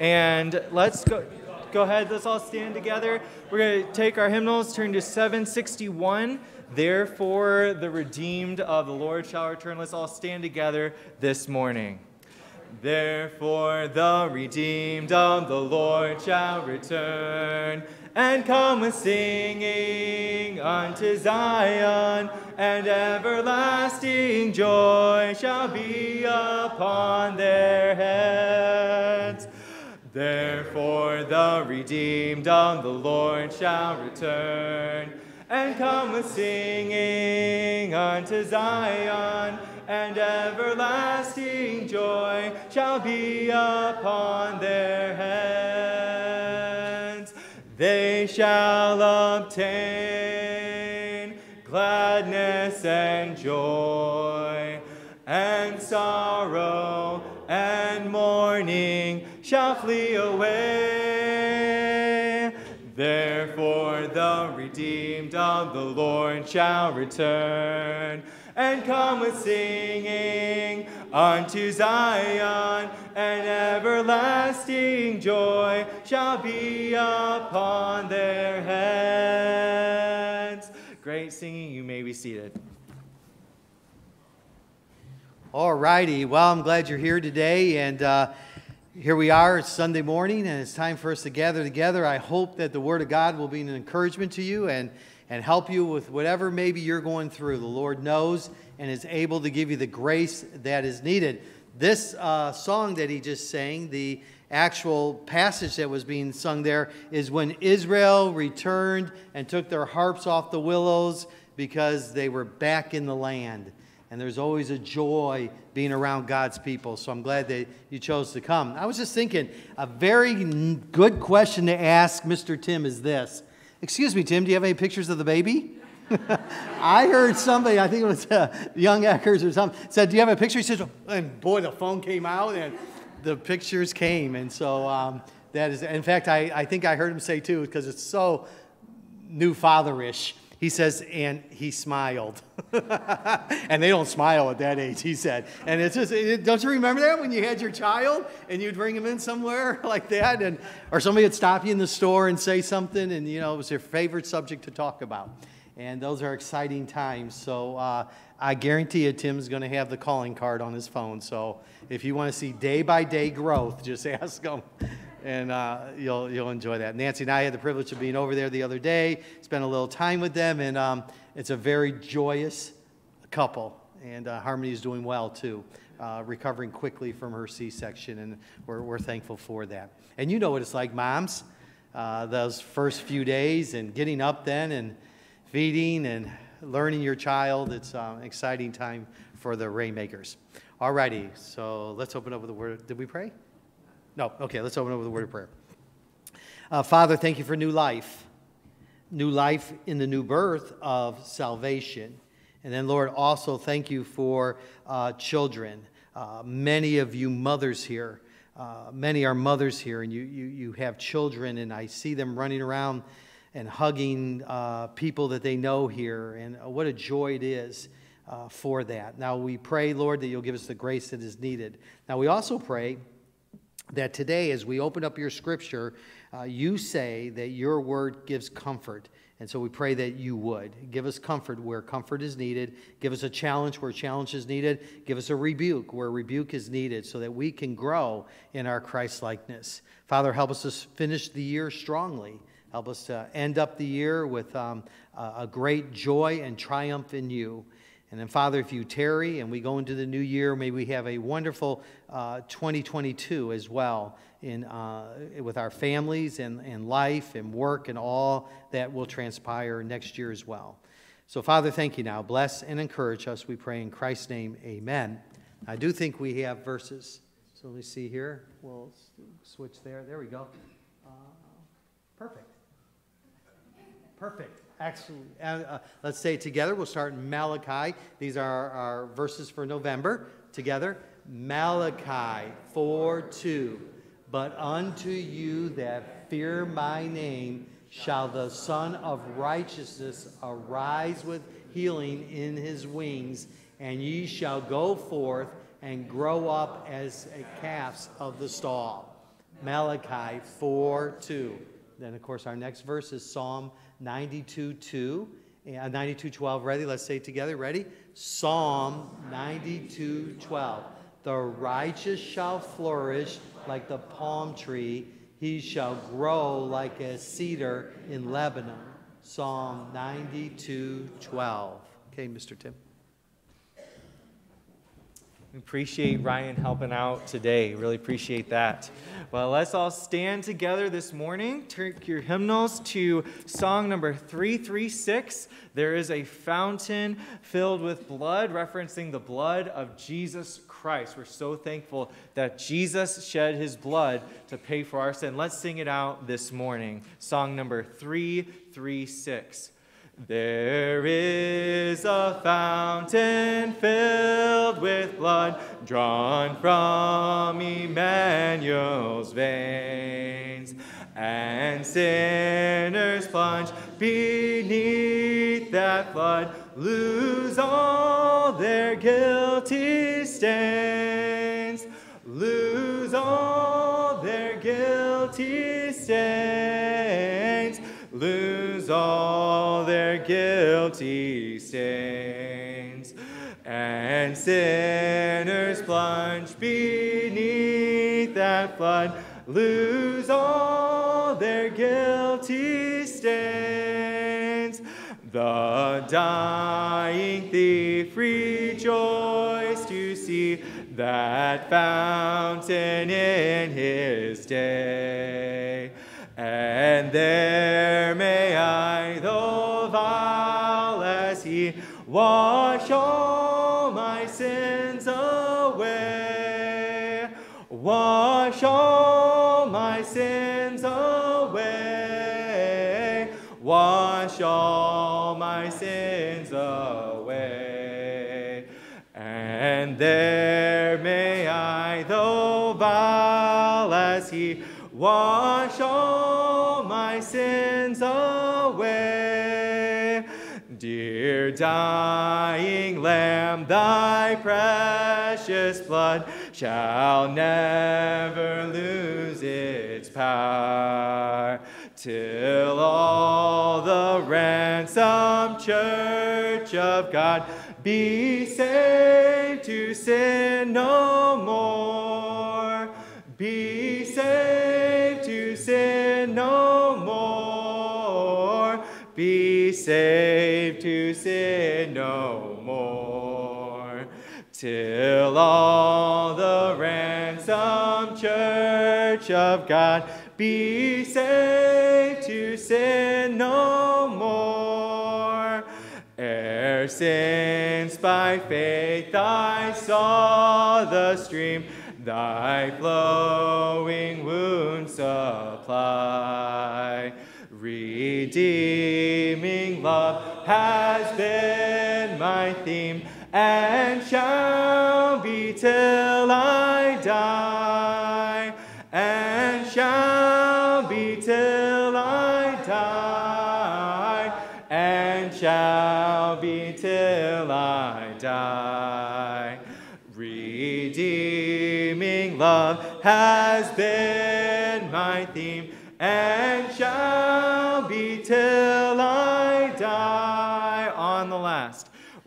And let's go, go ahead, let's all stand together. We're going to take our hymnals, turn to 761. Therefore, the redeemed of the Lord shall return. Let's all stand together this morning. Therefore, the redeemed of the Lord shall return and come with singing unto Zion, and everlasting joy shall be upon their heads. Therefore, the redeemed of the Lord shall return and come with singing unto Zion, and everlasting joy shall be upon their heads. They shall obtain gladness and joy, and sorrow and mourning shall flee away. Therefore, the redeemed of the Lord shall return and come with singing unto Zion, and everlasting joy shall be upon their heads. Great singing, you may be seated. All righty. Well, I'm glad you're here today, and uh, here we are. It's Sunday morning, and it's time for us to gather together. I hope that the Word of God will be an encouragement to you and, and help you with whatever maybe you're going through. The Lord knows and is able to give you the grace that is needed. This uh, song that he just sang, the actual passage that was being sung there, is when Israel returned and took their harps off the willows because they were back in the land and there's always a joy being around God's people. So I'm glad that you chose to come. I was just thinking, a very good question to ask Mr. Tim is this. Excuse me, Tim, do you have any pictures of the baby? I heard somebody, I think it was uh, Young Eckers or something, said, Do you have a picture? He says, and boy, the phone came out and the pictures came. And so um, that is, in fact, I, I think I heard him say too, because it's so new fatherish he says, and he smiled. and they don't smile at that age, he said. And it's just, it, don't you remember that when you had your child and you'd bring him in somewhere like that? And, or somebody would stop you in the store and say something, and, you know, it was their favorite subject to talk about. And those are exciting times. So uh, I guarantee you, Tim's going to have the calling card on his phone. So if you want to see day by day growth, just ask him and uh, you'll, you'll enjoy that. Nancy and I had the privilege of being over there the other day, spent a little time with them, and um, it's a very joyous couple. And uh, Harmony is doing well too, uh, recovering quickly from her C section, and we're, we're thankful for that. And you know what it's like, moms, uh, those first few days, and getting up then and feeding and learning your child. It's uh, an exciting time for the Rainmakers. Alrighty, so let's open up with the word. Did we pray? No, okay, let's open up with a word of prayer. Uh, Father, thank you for new life, new life in the new birth of salvation. And then, Lord, also thank you for uh, children. Uh, many of you mothers here, uh, many are mothers here, and you, you, you have children, and I see them running around and hugging uh, people that they know here. And what a joy it is uh, for that. Now, we pray, Lord, that you'll give us the grace that is needed. Now, we also pray that today, as we open up your scripture, uh, you say that your word gives comfort. And so we pray that you would. Give us comfort where comfort is needed. Give us a challenge where challenge is needed. Give us a rebuke where rebuke is needed so that we can grow in our Christ likeness. Father, help us to finish the year strongly. Help us to end up the year with um, a great joy and triumph in you. And then, Father, if you tarry and we go into the new year, may we have a wonderful uh, 2022 as well in, uh, with our families and, and life and work and all that will transpire next year as well. So, Father, thank you now. Bless and encourage us, we pray in Christ's name. Amen. I do think we have verses. So let me see here. We'll switch there. There we go. Uh, perfect. Perfect. Excellent. Uh, let's say together. We'll start in Malachi. These are our verses for November. Together. Malachi 4 2. But unto you that fear my name shall the Sun of Righteousness arise with healing in his wings, and ye shall go forth and grow up as calves of the stall. Malachi 4 2. Then, of course, our next verse is Psalm 92 2. Uh, 92 12. Ready? Let's say it together. Ready? Psalm 92 12. The righteous shall flourish like the palm tree, he shall grow like a cedar in Lebanon. Psalm 92 12. Okay, Mr. Tim. We appreciate Ryan helping out today. Really appreciate that. Well, let's all stand together this morning. Take your hymnals to song number 336. There is a fountain filled with blood, referencing the blood of Jesus Christ. We're so thankful that Jesus shed his blood to pay for our sin. Let's sing it out this morning. Song number 336. There is a fountain filled with blood drawn from Emmanuel's veins, and sinners plunge beneath that flood, lose all their guilty stains, lose all their guilty stains, lose all their guilty stains. And sinners plunge beneath that flood, lose all their guilty stains. The dying thief rejoiced to see that fountain in his day. And there wash all my sins away. Wash all my sins away. Wash all my sins away. And there may I, though vile as he, wash all my sins away. Dying Lamb, thy precious blood shall never lose its power till all the ransomed church of God be saved to sin no more. Be to sin no more. Till all the ransomed church of God be saved to sin no more. Ere since by faith I saw the stream, thy flowing wounds supply. Redeeming love has been my theme and shall be till I die, and shall be till I die, and shall be till I die. Redeeming love has been my theme, and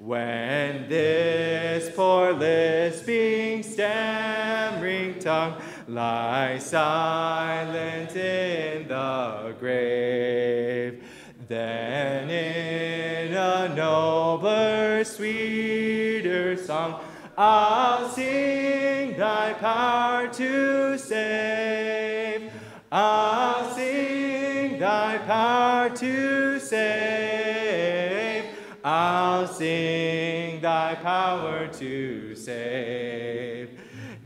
When this poor lisping, stammering tongue lies silent in the grave, then in a nobler, sweeter song I'll sing thy power to save. I'll sing thy power to save. I'll sing thy power to save.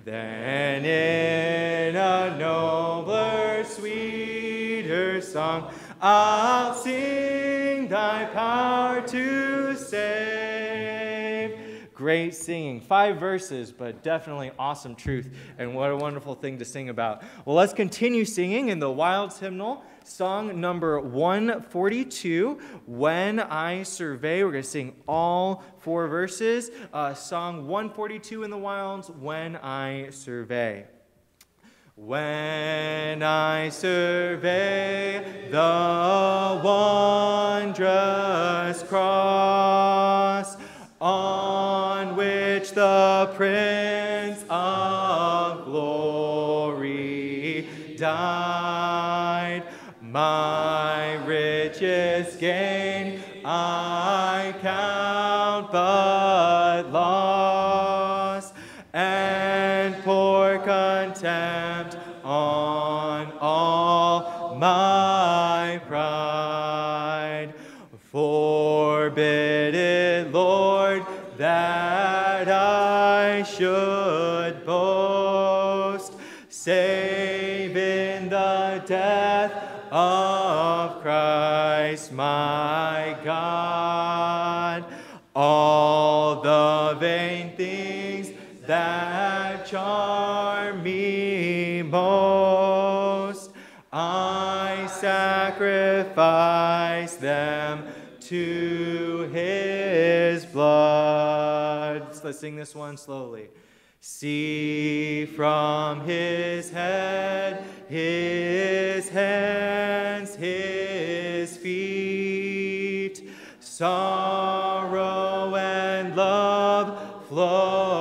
Then in a nobler, sweeter song, I'll sing thy power to. Great singing. Five verses, but definitely awesome truth. And what a wonderful thing to sing about. Well, let's continue singing in the Wilds hymnal, song number 142, When I Survey. We're going to sing all four verses. Uh, song 142 in the Wilds, When I Survey. When I survey the wondrous cross on which the Prince of Glory died, my richest gain charm me most, I sacrifice them to his blood. Let's sing this one slowly. See from his head, his hands, his feet, sorrow and love flow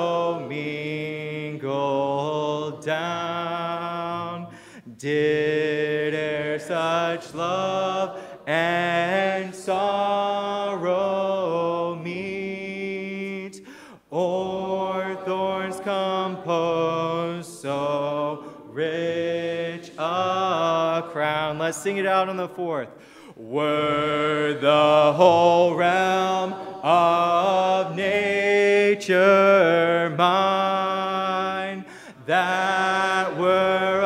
Did e'er such love and sorrow meet, or thorns compose so rich a crown? Let's sing it out on the fourth. Were the whole realm of nature mine, that were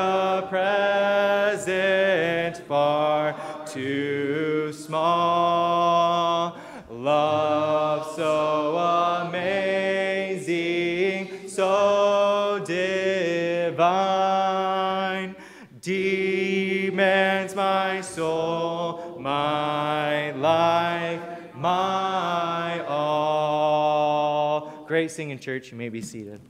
too small. Love so amazing, so divine, demands my soul, my life, my all. Great singing, church. You may be seated.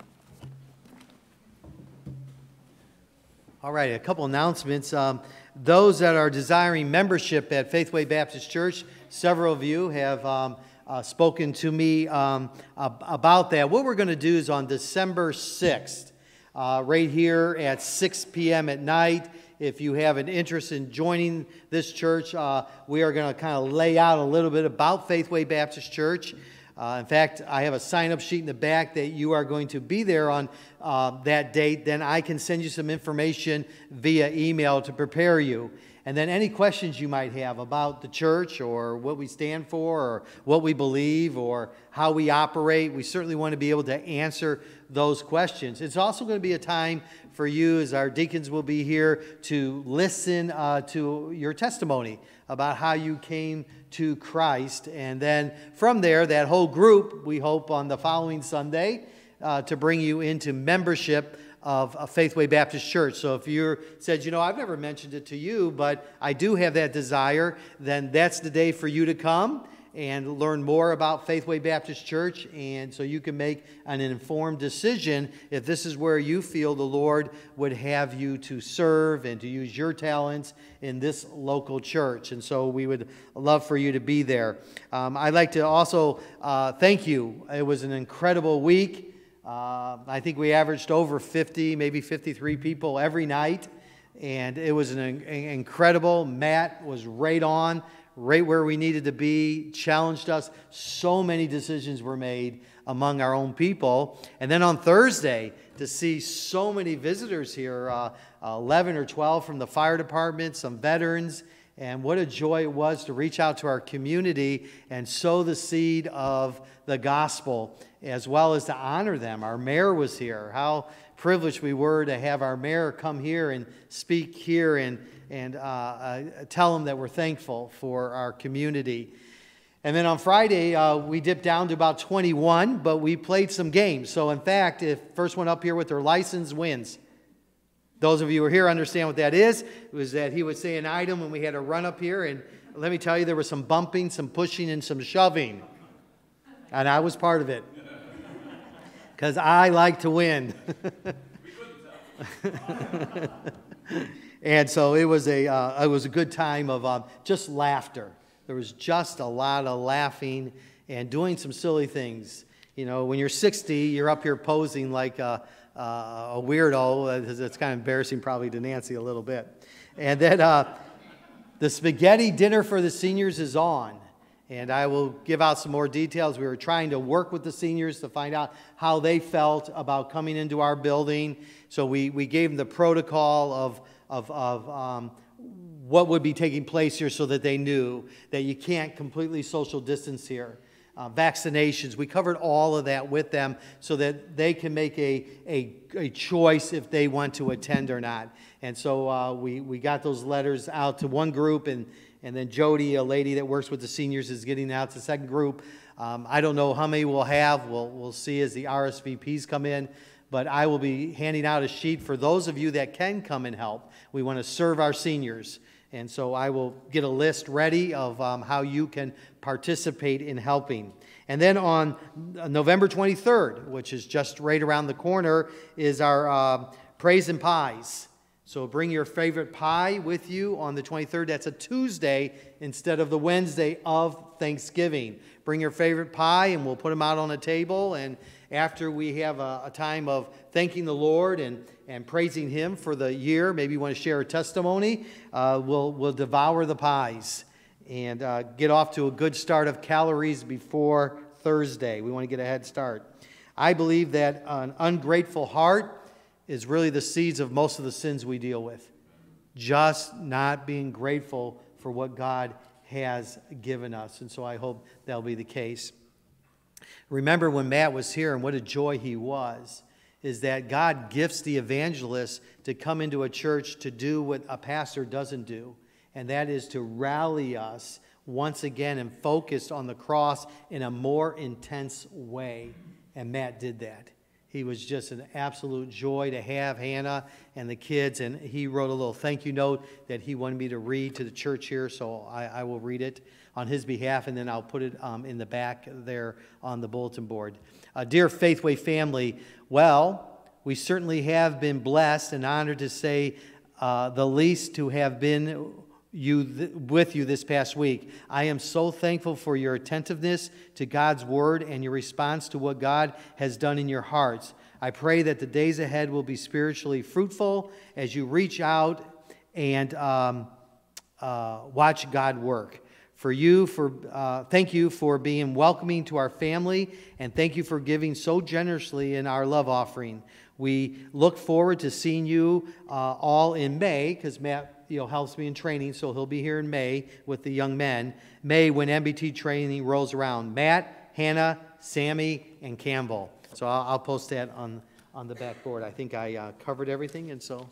All right, a couple announcements. Um, those that are desiring membership at Faithway Baptist Church, several of you have um, uh, spoken to me um, ab- about that. What we're going to do is on December 6th, uh, right here at 6 p.m. at night, if you have an interest in joining this church, uh, we are going to kind of lay out a little bit about Faithway Baptist Church. Uh, in fact, I have a sign up sheet in the back that you are going to be there on uh, that date. Then I can send you some information via email to prepare you. And then any questions you might have about the church or what we stand for or what we believe or how we operate, we certainly want to be able to answer those questions. It's also going to be a time for you, as our deacons will be here, to listen uh, to your testimony about how you came to Christ. And then from there, that whole group, we hope on the following Sunday, uh, to bring you into membership of a Faithway Baptist Church. So if you said, you know, I've never mentioned it to you, but I do have that desire, then that's the day for you to come and learn more about Faithway Baptist Church. And so you can make an informed decision if this is where you feel the Lord would have you to serve and to use your talents in this local church. And so we would love for you to be there. Um, I'd like to also uh, thank you. It was an incredible week. Uh, I think we averaged over 50, maybe 53 people every night. And it was an, an incredible. Matt was right on right where we needed to be, challenged us. So many decisions were made among our own people. And then on Thursday, to see so many visitors here uh, 11 or 12 from the fire department, some veterans. And what a joy it was to reach out to our community and sow the seed of the gospel, as well as to honor them. Our mayor was here. How privileged we were to have our mayor come here and speak here and and uh, uh, tell them that we're thankful for our community. And then on Friday, uh, we dipped down to about 21, but we played some games. So, in fact, if first one up here with their license wins, those of you who are here understand what that is. It was that he would say an item and we had to run up here. And let me tell you, there was some bumping, some pushing, and some shoving. And I was part of it. Because I like to win. and so it was a, uh, it was a good time of um, just laughter. There was just a lot of laughing and doing some silly things. You know, when you're 60, you're up here posing like a, a weirdo. It's kind of embarrassing, probably, to Nancy a little bit. And then uh, the spaghetti dinner for the seniors is on and I will give out some more details. We were trying to work with the seniors to find out how they felt about coming into our building. So we, we gave them the protocol of, of, of um, what would be taking place here so that they knew that you can't completely social distance here. Uh, vaccinations, we covered all of that with them so that they can make a, a, a choice if they want to attend or not. And so uh, we, we got those letters out to one group and and then Jody, a lady that works with the seniors, is getting out to the second group. Um, I don't know how many we'll have. We'll, we'll see as the RSVPs come in. But I will be handing out a sheet for those of you that can come and help. We want to serve our seniors. And so I will get a list ready of um, how you can participate in helping. And then on November 23rd, which is just right around the corner, is our uh, Praise and Pies. So bring your favorite pie with you on the 23rd. That's a Tuesday instead of the Wednesday of Thanksgiving. Bring your favorite pie and we'll put them out on a table. And after we have a, a time of thanking the Lord and, and praising Him for the year, maybe you want to share a testimony, uh, we'll, we'll devour the pies and uh, get off to a good start of calories before Thursday. We want to get a head start. I believe that an ungrateful heart is really the seeds of most of the sins we deal with. Just not being grateful for what God has given us. And so I hope that'll be the case. Remember when Matt was here and what a joy he was, is that God gifts the evangelist to come into a church to do what a pastor doesn't do, and that is to rally us once again and focus on the cross in a more intense way. And Matt did that. He was just an absolute joy to have Hannah and the kids. And he wrote a little thank you note that he wanted me to read to the church here. So I, I will read it on his behalf and then I'll put it um, in the back there on the bulletin board. Uh, dear Faithway family, well, we certainly have been blessed and honored to say uh, the least to have been you th- with you this past week. I am so thankful for your attentiveness to God's word and your response to what God has done in your hearts. I pray that the days ahead will be spiritually fruitful as you reach out and um, uh, watch God work. For you, for uh, thank you for being welcoming to our family, and thank you for giving so generously in our love offering. We look forward to seeing you uh, all in May because Matt you know, helps me in training, so he'll be here in May with the young men. May, when MBT training rolls around. Matt, Hannah, Sammy, and Campbell. So I'll, I'll post that on, on the backboard. I think I uh, covered everything, and so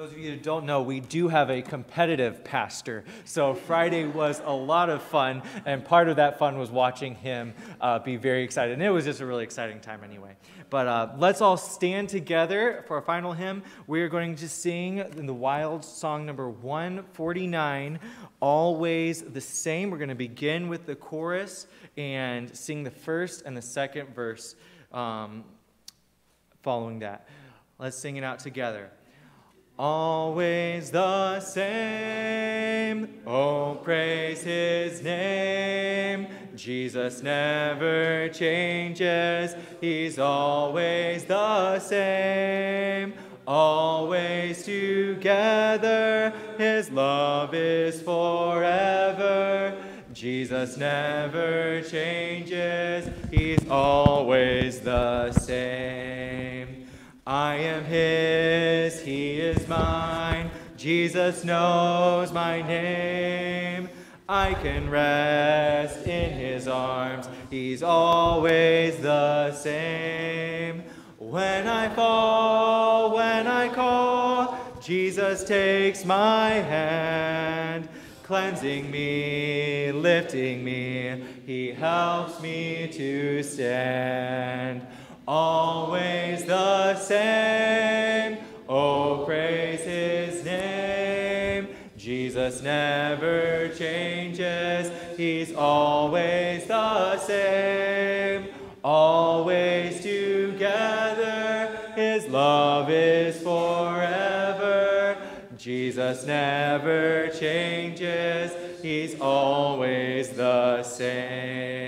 those of you who don't know, we do have a competitive pastor. So Friday was a lot of fun, and part of that fun was watching him uh, be very excited. And it was just a really exciting time anyway. But uh, let's all stand together for our final hymn. We are going to sing in the Wild song number 149, Always the Same. We're going to begin with the chorus and sing the first and the second verse um, following that. Let's sing it out together always the same. Oh, praise his name. Jesus never changes, he's always the same. Always together, his love is forever. Jesus never changes, he's always the same. I am his, he is mine. Jesus knows my name. I can rest in his arms. He's always the same. When I fall, when I call, Jesus takes my hand, cleansing me, lifting me. He helps me to stand always the same. Oh, praise his name. Jesus never changes, he's always the same. Always together his love is forever. Jesus never changes, He's always the same.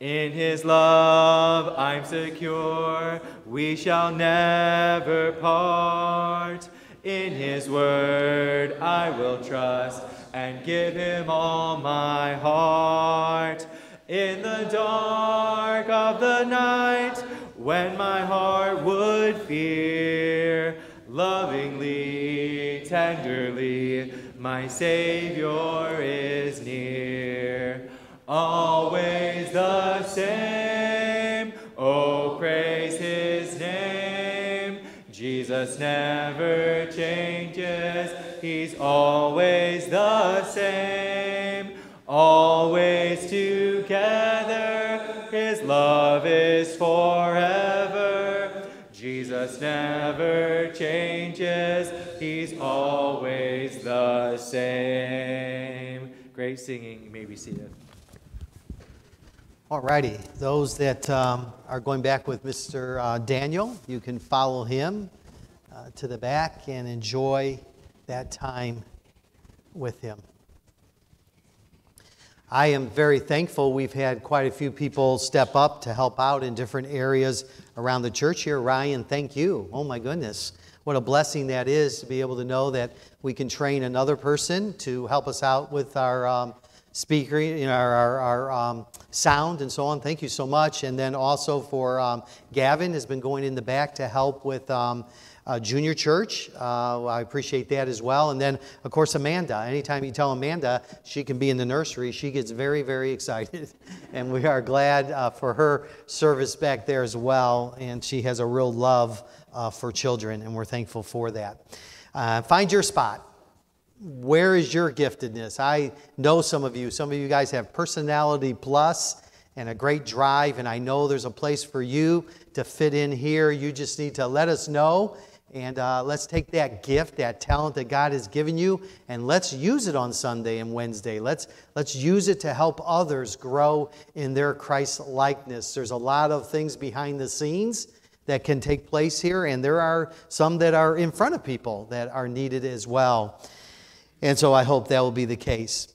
In His love I'm secure, we shall never part. In His word I will trust and give Him all my heart. In the dark of the night, when my heart would fear, lovingly, tenderly, my Savior is near. Always the same, oh, praise His name. Jesus never changes, He's always the same, always together. His love is forever. Jesus never changes, He's always the same. Great singing. You may be seated. All righty. Those that um, are going back with Mr. Uh, Daniel, you can follow him uh, to the back and enjoy that time with him. I am very thankful we've had quite a few people step up to help out in different areas around the church here. Ryan, thank you. Oh my goodness. What a blessing that is to be able to know that we can train another person to help us out with our um, speaker, you know, our, our, um, sound and so on. Thank you so much. And then also for um, Gavin has been going in the back to help with um, uh, junior church. Uh, I appreciate that as well. And then, of course, Amanda. Anytime you tell Amanda she can be in the nursery, she gets very, very excited. and we are glad uh, for her service back there as well. And she has a real love uh, for children, and we're thankful for that. Uh, find your spot. Where is your giftedness? I know some of you. Some of you guys have personality plus and a great drive, and I know there's a place for you to fit in here. You just need to let us know, and uh, let's take that gift, that talent that God has given you, and let's use it on Sunday and Wednesday. Let's, let's use it to help others grow in their Christ likeness. There's a lot of things behind the scenes that can take place here, and there are some that are in front of people that are needed as well. And so I hope that will be the case.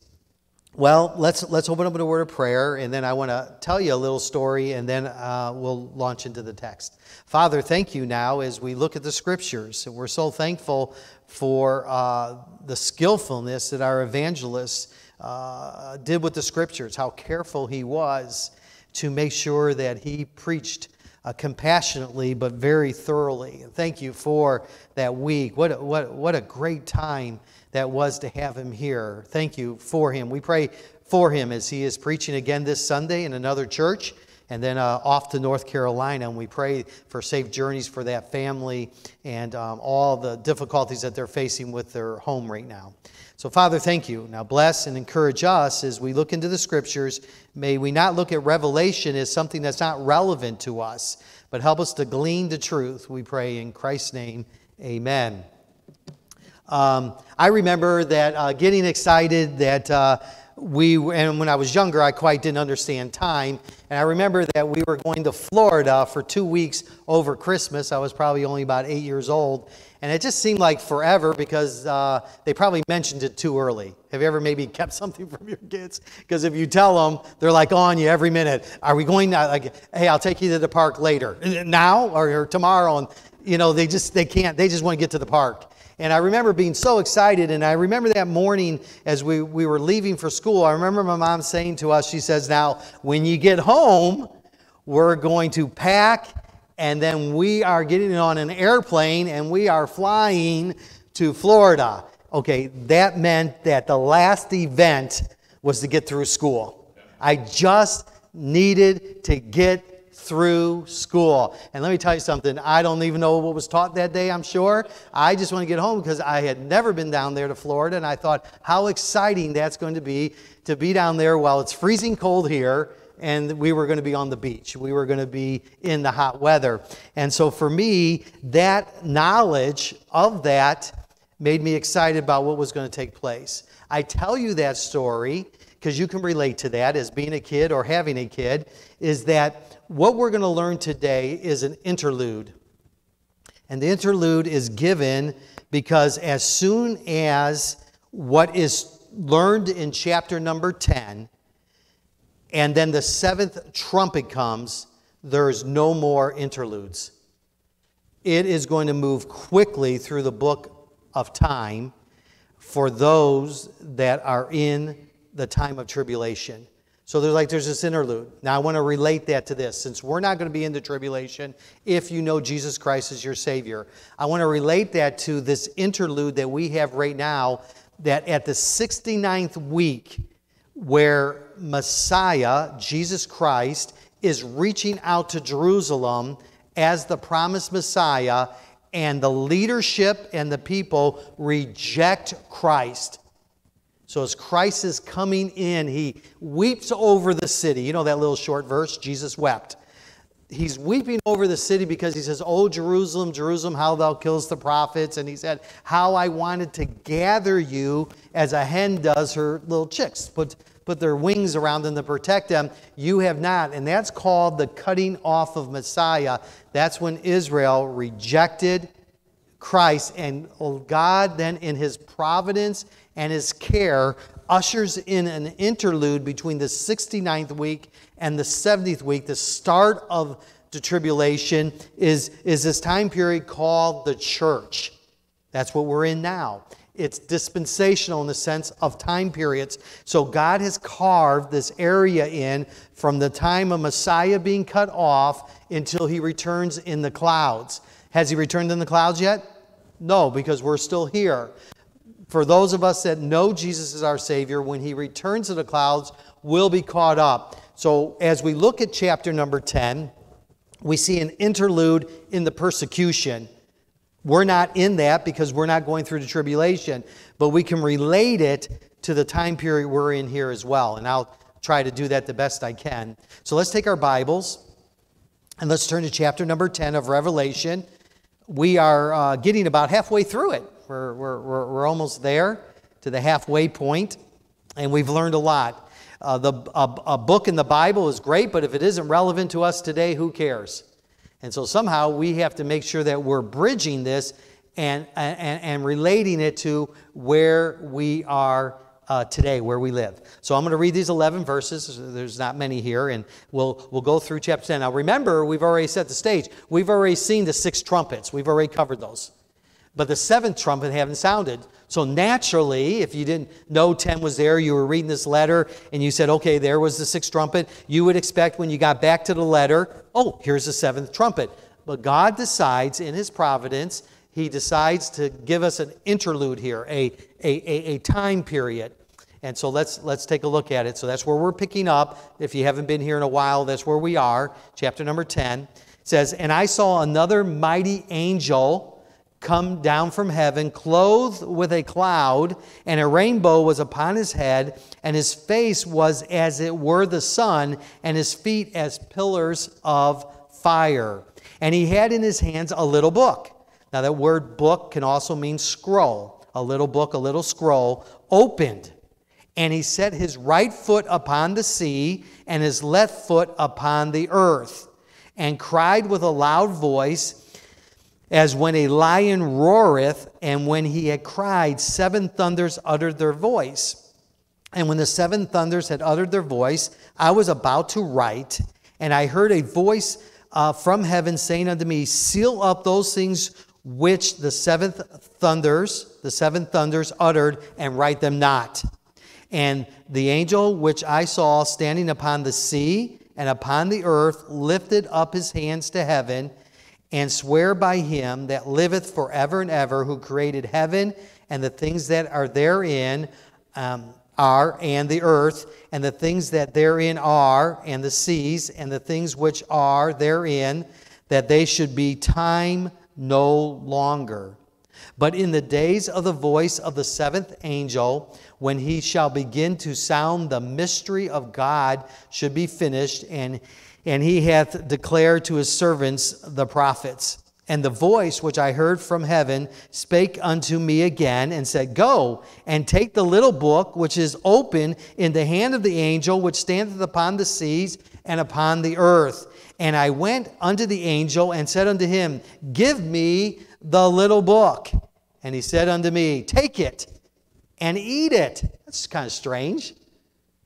Well, let's, let's open up in a word of prayer, and then I want to tell you a little story, and then uh, we'll launch into the text. Father, thank you now as we look at the scriptures. We're so thankful for uh, the skillfulness that our evangelist uh, did with the scriptures, how careful he was to make sure that he preached uh, compassionately but very thoroughly. thank you for that week. What what, what a great time that was to have him here. Thank you for him. We pray for him as he is preaching again this Sunday in another church and then uh, off to North Carolina. And we pray for safe journeys for that family and um, all the difficulties that they're facing with their home right now. So, Father, thank you. Now, bless and encourage us as we look into the scriptures. May we not look at Revelation as something that's not relevant to us, but help us to glean the truth. We pray in Christ's name. Amen. Um, I remember that uh, getting excited that uh, we, and when I was younger, I quite didn't understand time. And I remember that we were going to Florida for two weeks over Christmas. I was probably only about eight years old. And it just seemed like forever because uh, they probably mentioned it too early. Have you ever maybe kept something from your kids? Because if you tell them, they're like on you every minute. Are we going now? Like, hey, I'll take you to the park later. Now or tomorrow? And, you know, they just, they can't. They just want to get to the park. And I remember being so excited. And I remember that morning as we, we were leaving for school, I remember my mom saying to us, she says, Now, when you get home, we're going to pack, and then we are getting on an airplane and we are flying to Florida. Okay, that meant that the last event was to get through school. I just needed to get through school. And let me tell you something, I don't even know what was taught that day, I'm sure. I just want to get home because I had never been down there to Florida, and I thought how exciting that's going to be to be down there while it's freezing cold here. And we were going to be on the beach. We were going to be in the hot weather. And so for me, that knowledge of that made me excited about what was going to take place. I tell you that story because you can relate to that as being a kid or having a kid, is that what we're going to learn today is an interlude. And the interlude is given because as soon as what is learned in chapter number 10, and then the seventh trumpet comes, there's no more interludes. It is going to move quickly through the book of time for those that are in the time of tribulation. So there's like there's this interlude. Now I want to relate that to this. Since we're not going to be in the tribulation if you know Jesus Christ as your Savior, I want to relate that to this interlude that we have right now that at the 69th week, where Messiah, Jesus Christ, is reaching out to Jerusalem as the promised Messiah, and the leadership and the people reject Christ. So as Christ is coming in, he weeps over the city. You know that little short verse? Jesus wept. He's weeping over the city because he says, Oh, Jerusalem, Jerusalem, how thou killest the prophets. And he said, How I wanted to gather you as a hen does her little chicks, put, put their wings around them to protect them. You have not. And that's called the cutting off of Messiah. That's when Israel rejected Christ. And oh, God, then, in his providence and his care ushers in an interlude between the 69th week and the 70th week. The start of the tribulation is, is this time period called the church. That's what we're in now. It's dispensational in the sense of time periods. So God has carved this area in from the time of Messiah being cut off until he returns in the clouds. Has he returned in the clouds yet? No, because we're still here for those of us that know Jesus is our Savior, when He returns to the clouds, we'll be caught up. So, as we look at chapter number 10, we see an interlude in the persecution. We're not in that because we're not going through the tribulation, but we can relate it to the time period we're in here as well. And I'll try to do that the best I can. So let's take our Bibles and let's turn to chapter number 10 of Revelation. We are uh, getting about halfway through it. We're, we're, we're, we're almost there to the halfway point, and we've learned a lot. Uh, the, a, a book in the Bible is great, but if it isn't relevant to us today, who cares? And so somehow we have to make sure that we're bridging this and, and, and relating it to where we are uh, today, where we live. So I'm going to read these 11 verses. There's not many here, and we'll, we'll go through chapter 10. Now remember, we've already set the stage. We've already seen the six trumpets, we've already covered those but the seventh trumpet hadn't sounded. So naturally, if you didn't know 10 was there, you were reading this letter and you said, okay, there was the sixth trumpet, you would expect when you got back to the letter, oh, here's the seventh trumpet. But God decides in his providence, he decides to give us an interlude here, a, a, a, a time period. And so let's, let's take a look at it. So that's where we're picking up. If you haven't been here in a while, that's where we are. Chapter number 10 it says, And I saw another mighty angel come down from heaven, clothed with a cloud, and a rainbow was upon his head, and his face was as it were the sun, and his feet as pillars of fire. And he had in his hands a little book. Now, that word book can also mean scroll. A little book, a little scroll, opened. And he set his right foot upon the sea, and his left foot upon the earth, and cried with a loud voice, as when a lion roareth, and when he had cried, seven thunders uttered their voice. And when the seven thunders had uttered their voice, I was about to write, and I heard a voice uh, from heaven saying unto me, Seal up those things which the seventh thunders, the seven thunders uttered, and write them not. And the angel which I saw standing upon the sea and upon the earth lifted up his hands to heaven and swear by him that liveth forever and ever, who created heaven and the things that are therein um, are, and the earth, and the things that therein are, and the seas, and the things which are therein, that they should be time no longer. But in the days of the voice of the seventh angel, when he shall begin to sound, the mystery of God should be finished, and and he hath declared to his servants the prophets. And the voice which I heard from heaven spake unto me again and said, Go and take the little book which is open in the hand of the angel which standeth upon the seas and upon the earth. And I went unto the angel and said unto him, Give me the little book. And he said unto me, Take it and eat it. That's kind of strange.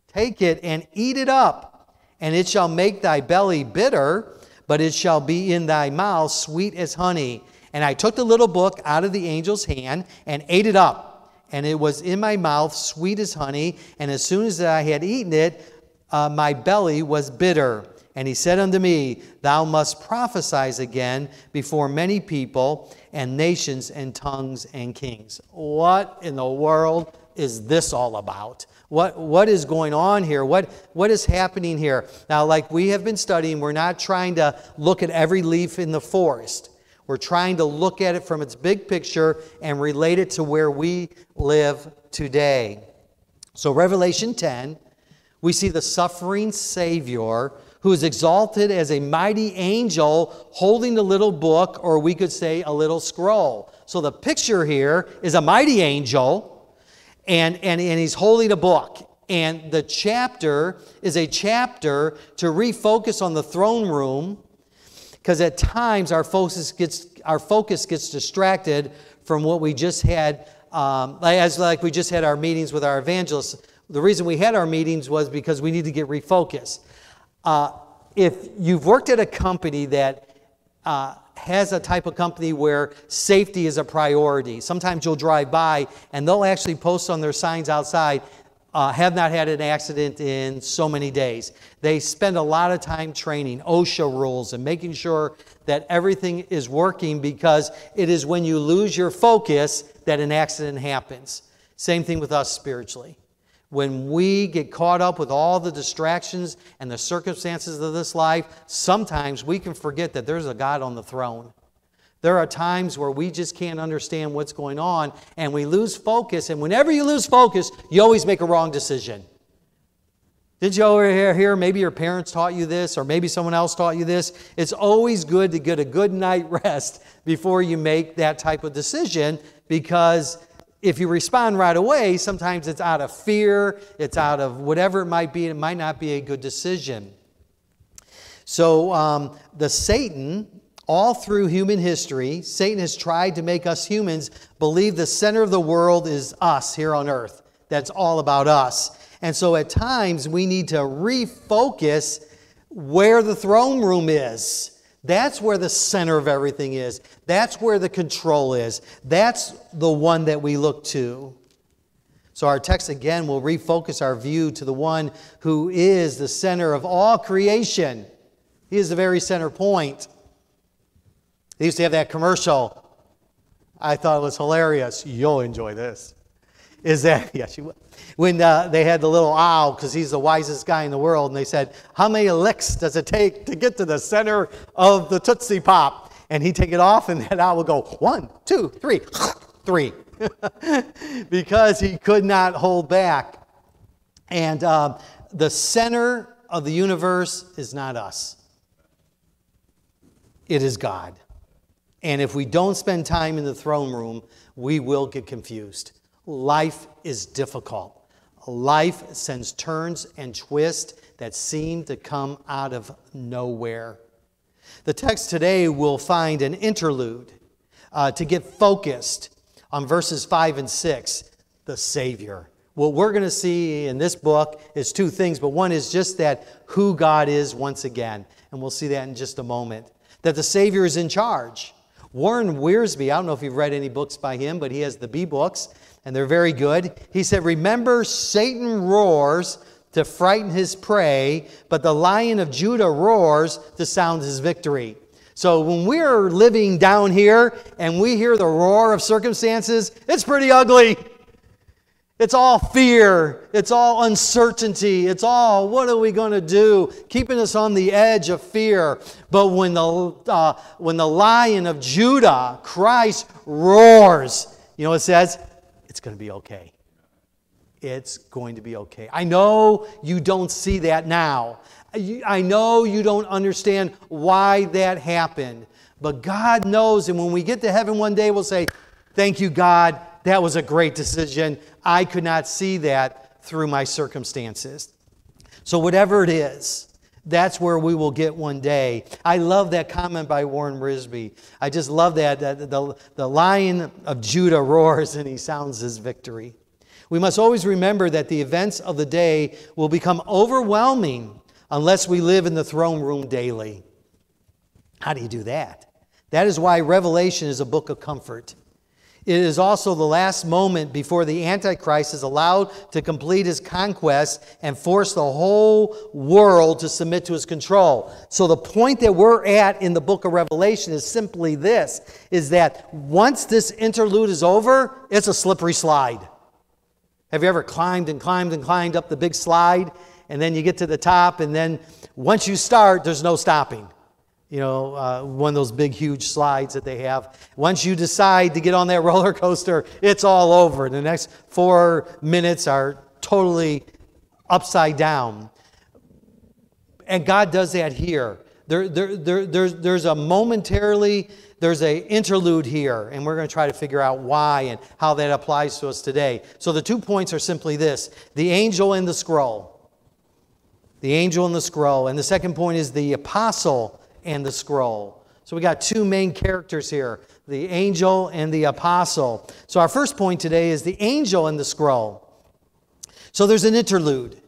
Take it and eat it up, and it shall make thy belly bitter but it shall be in thy mouth sweet as honey. And I took the little book out of the angel's hand and ate it up. And it was in my mouth sweet as honey. And as soon as I had eaten it, uh, my belly was bitter. And he said unto me, Thou must prophesy again before many people and nations and tongues and kings. What in the world is this all about? What, what is going on here? What, what is happening here? Now, like we have been studying, we're not trying to look at every leaf in the forest. We're trying to look at it from its big picture and relate it to where we live today. So, Revelation 10, we see the suffering Savior who is exalted as a mighty angel holding the little book, or we could say a little scroll. So, the picture here is a mighty angel and, and, and he's holding a book. And the chapter is a chapter to refocus on the throne room because at times our focus gets, our focus gets distracted from what we just had, um, as like we just had our meetings with our evangelists. The reason we had our meetings was because we need to get refocused. Uh, if you've worked at a company that uh, has a type of company where safety is a priority. Sometimes you'll drive by and they'll actually post on their signs outside, uh, have not had an accident in so many days. They spend a lot of time training OSHA rules and making sure that everything is working because it is when you lose your focus that an accident happens. Same thing with us spiritually. When we get caught up with all the distractions and the circumstances of this life, sometimes we can forget that there's a God on the throne. There are times where we just can't understand what's going on and we lose focus. And whenever you lose focus, you always make a wrong decision. Did you ever hear, maybe your parents taught you this, or maybe someone else taught you this? It's always good to get a good night rest before you make that type of decision because if you respond right away, sometimes it's out of fear, it's out of whatever it might be, it might not be a good decision. So, um, the Satan, all through human history, Satan has tried to make us humans believe the center of the world is us here on earth. That's all about us. And so, at times, we need to refocus where the throne room is. That's where the center of everything is. That's where the control is. That's the one that we look to. So, our text again will refocus our view to the one who is the center of all creation. He is the very center point. They used to have that commercial. I thought it was hilarious. You'll enjoy this. Is that, yes, you will when uh, they had the little owl, because he's the wisest guy in the world, and they said, How many licks does it take to get to the center of the Tootsie Pop? And he'd take it off, and that owl would go, One, two, three, three. because he could not hold back. And um, the center of the universe is not us, it is God. And if we don't spend time in the throne room, we will get confused. Life is difficult. Life sends turns and twists that seem to come out of nowhere. The text today will find an interlude uh, to get focused on verses 5 and 6, the Savior. What we're going to see in this book is two things, but one is just that who God is once again. And we'll see that in just a moment. That the Savior is in charge. Warren Wiersbe, I don't know if you've read any books by him, but he has the Be books and they're very good. He said, Remember, Satan roars to frighten his prey, but the lion of Judah roars to sound his victory. So when we're living down here and we hear the roar of circumstances, it's pretty ugly. It's all fear. It's all uncertainty. It's all, what are we going to do? Keeping us on the edge of fear. But when the, uh, when the lion of Judah, Christ, roars, you know what it says? It's going to be okay. It's going to be okay. I know you don't see that now. I know you don't understand why that happened. But God knows, and when we get to heaven one day, we'll say, Thank you, God. That was a great decision. I could not see that through my circumstances. So, whatever it is, that's where we will get one day. I love that comment by Warren Wiersbe. I just love that. that the, the lion of Judah roars and he sounds his victory. We must always remember that the events of the day will become overwhelming unless we live in the throne room daily. How do you do that? That is why Revelation is a book of comfort. It is also the last moment before the Antichrist is allowed to complete his conquest and force the whole world to submit to his control. So the point that we're at in the book of Revelation is simply this is that once this interlude is over, it's a slippery slide. Have you ever climbed and climbed and climbed up the big slide and then you get to the top and then once you start there's no stopping you know, uh, one of those big, huge slides that they have. Once you decide to get on that roller coaster, it's all over. The next four minutes are totally upside down. And God does that here. There, there, there, there's, there's a momentarily, there's a interlude here, and we're going to try to figure out why and how that applies to us today. So the two points are simply this the angel and the scroll. The angel and the scroll. And the second point is the apostle and the scroll. So we got two main characters here the angel and the apostle. So our first point today is the angel and the scroll. So there's an interlude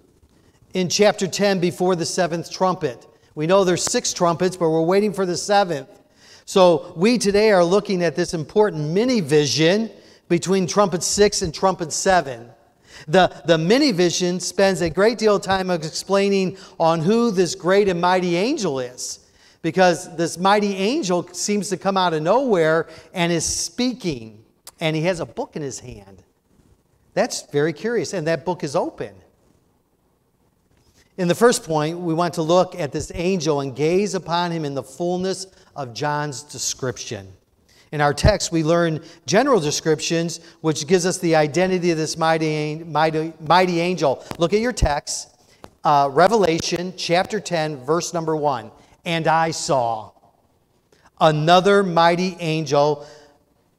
in chapter 10 before the seventh trumpet. We know there's six trumpets, but we're waiting for the seventh. So we today are looking at this important mini vision between trumpet 6 and trumpet 7. The, the mini vision spends a great deal of time explaining on who this great and mighty angel is because this mighty angel seems to come out of nowhere and is speaking, and he has a book in his hand. That's very curious, and that book is open. In the first point, we want to look at this angel and gaze upon him in the fullness of John's description. In our text, we learn general descriptions, which gives us the identity of this mighty, mighty, mighty angel. Look at your text, uh, Revelation chapter 10, verse number 1. And I saw another mighty angel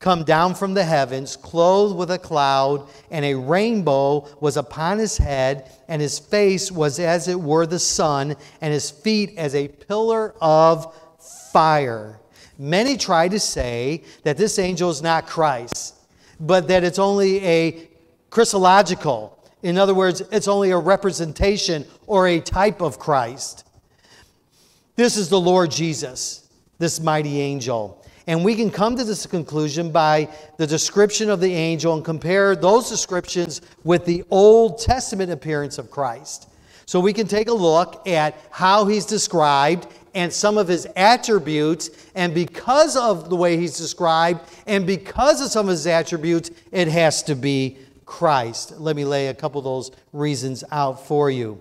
come down from the heavens, clothed with a cloud, and a rainbow was upon his head, and his face was as it were the sun, and his feet as a pillar of fire. Many try to say that this angel is not Christ, but that it's only a Christological. In other words, it's only a representation or a type of Christ. This is the Lord Jesus, this mighty angel. And we can come to this conclusion by the description of the angel and compare those descriptions with the Old Testament appearance of Christ. So we can take a look at how he's described and some of his attributes. And because of the way he's described and because of some of his attributes, it has to be Christ. Let me lay a couple of those reasons out for you.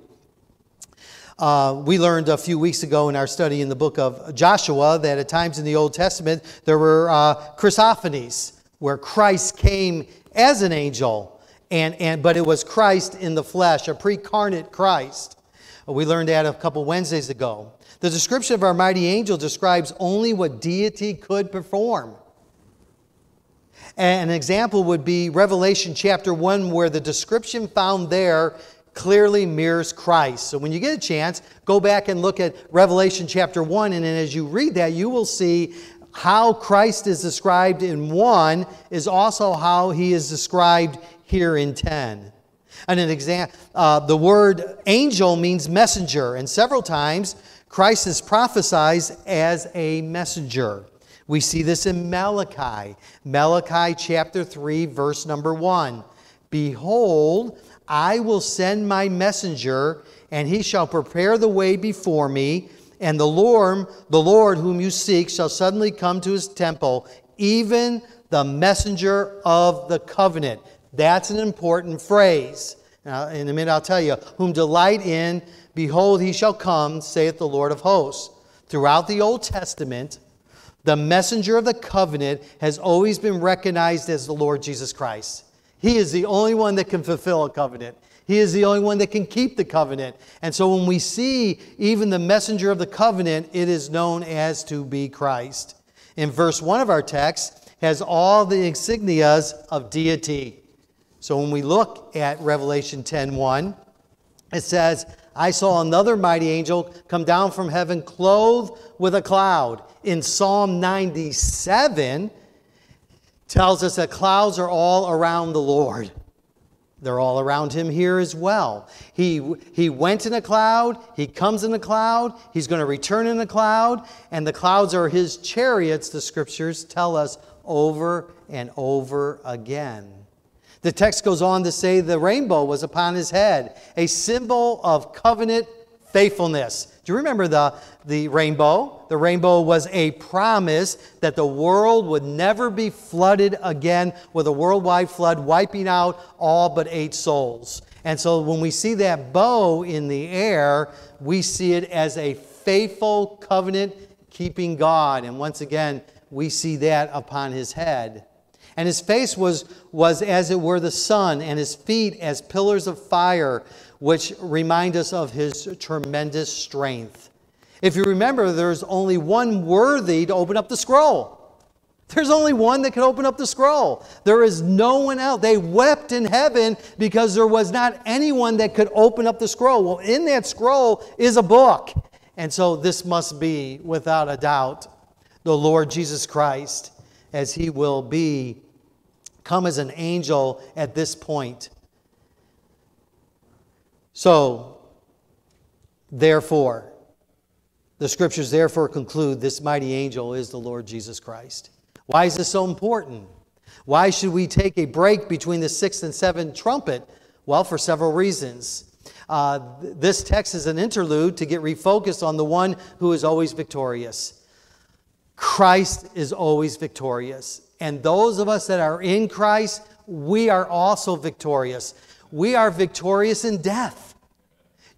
Uh, we learned a few weeks ago in our study in the book of Joshua that at times in the Old Testament there were uh, Christophanies, where Christ came as an angel, and, and, but it was Christ in the flesh, a precarnate Christ. We learned that a couple Wednesdays ago. The description of our mighty angel describes only what deity could perform. An example would be Revelation chapter 1, where the description found there clearly mirrors Christ. So when you get a chance, go back and look at Revelation chapter 1, and as you read that, you will see how Christ is described in 1 is also how he is described here in 10. And an example, uh, the word angel means messenger, and several times Christ is prophesied as a messenger. We see this in Malachi, Malachi chapter 3, verse number 1. Behold, I will send my messenger, and he shall prepare the way before me. And the Lord, the Lord whom you seek, shall suddenly come to his temple, even the messenger of the covenant. That's an important phrase. Now, in a minute, I'll tell you, whom delight in, behold, he shall come, saith the Lord of hosts. Throughout the Old Testament, the messenger of the covenant has always been recognized as the Lord Jesus Christ. He is the only one that can fulfill a covenant. He is the only one that can keep the covenant. And so when we see even the messenger of the covenant, it is known as to be Christ. In verse 1 of our text, has all the insignias of deity. So when we look at Revelation 10:1, it says, I saw another mighty angel come down from heaven clothed with a cloud. In Psalm 97 tells us that clouds are all around the Lord. They're all around him here as well. He, he went in a cloud, he comes in a cloud, he's going to return in a cloud, and the clouds are his chariots, the scriptures tell us over and over again. The text goes on to say the rainbow was upon his head, a symbol of covenant faithfulness. Do you remember the, the rainbow? The rainbow was a promise that the world would never be flooded again with a worldwide flood, wiping out all but eight souls. And so when we see that bow in the air, we see it as a faithful covenant keeping God. And once again, we see that upon his head. And his face was, was as it were the sun, and his feet as pillars of fire which remind us of his tremendous strength. If you remember, there's only one worthy to open up the scroll. There's only one that could open up the scroll. There is no one else. They wept in heaven because there was not anyone that could open up the scroll. Well, in that scroll is a book. And so this must be, without a doubt, the Lord Jesus Christ, as he will be come as an angel at this point. So, therefore, the scriptures therefore conclude this mighty angel is the Lord Jesus Christ. Why is this so important? Why should we take a break between the sixth and seventh trumpet? Well, for several reasons. Uh, this text is an interlude to get refocused on the one who is always victorious. Christ is always victorious. And those of us that are in Christ, we are also victorious. We are victorious in death.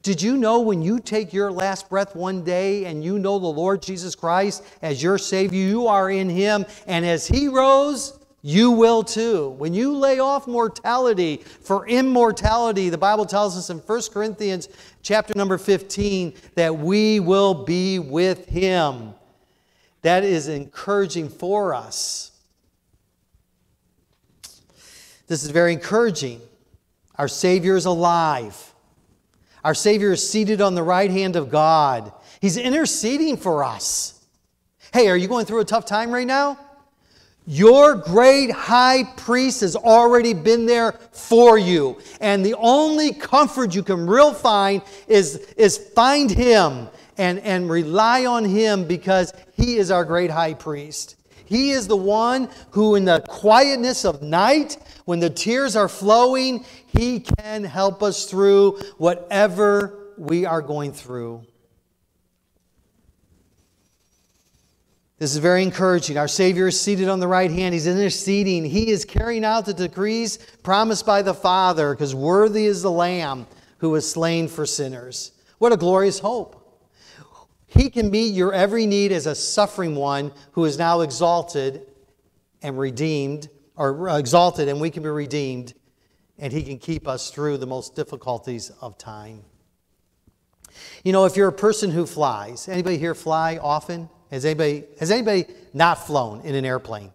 Did you know when you take your last breath one day and you know the Lord Jesus Christ as your Savior, you are in Him, and as He rose, you will too. When you lay off mortality for immortality, the Bible tells us in 1 Corinthians chapter number 15 that we will be with Him. That is encouraging for us. This is very encouraging. Our Savior is alive. Our Savior is seated on the right hand of God. He's interceding for us. Hey, are you going through a tough time right now? Your great high priest has already been there for you. And the only comfort you can real find is, is find him and, and rely on him because he is our great high priest. He is the one who, in the quietness of night, when the tears are flowing, He can help us through whatever we are going through. This is very encouraging. Our Savior is seated on the right hand. He's interceding. He is carrying out the decrees promised by the Father, because worthy is the Lamb who was slain for sinners. What a glorious hope. He can meet your every need as a suffering one who is now exalted and redeemed, or uh, exalted, and we can be redeemed, and He can keep us through the most difficulties of time. You know, if you're a person who flies, anybody here fly often? Has anybody, has anybody not flown in an airplane?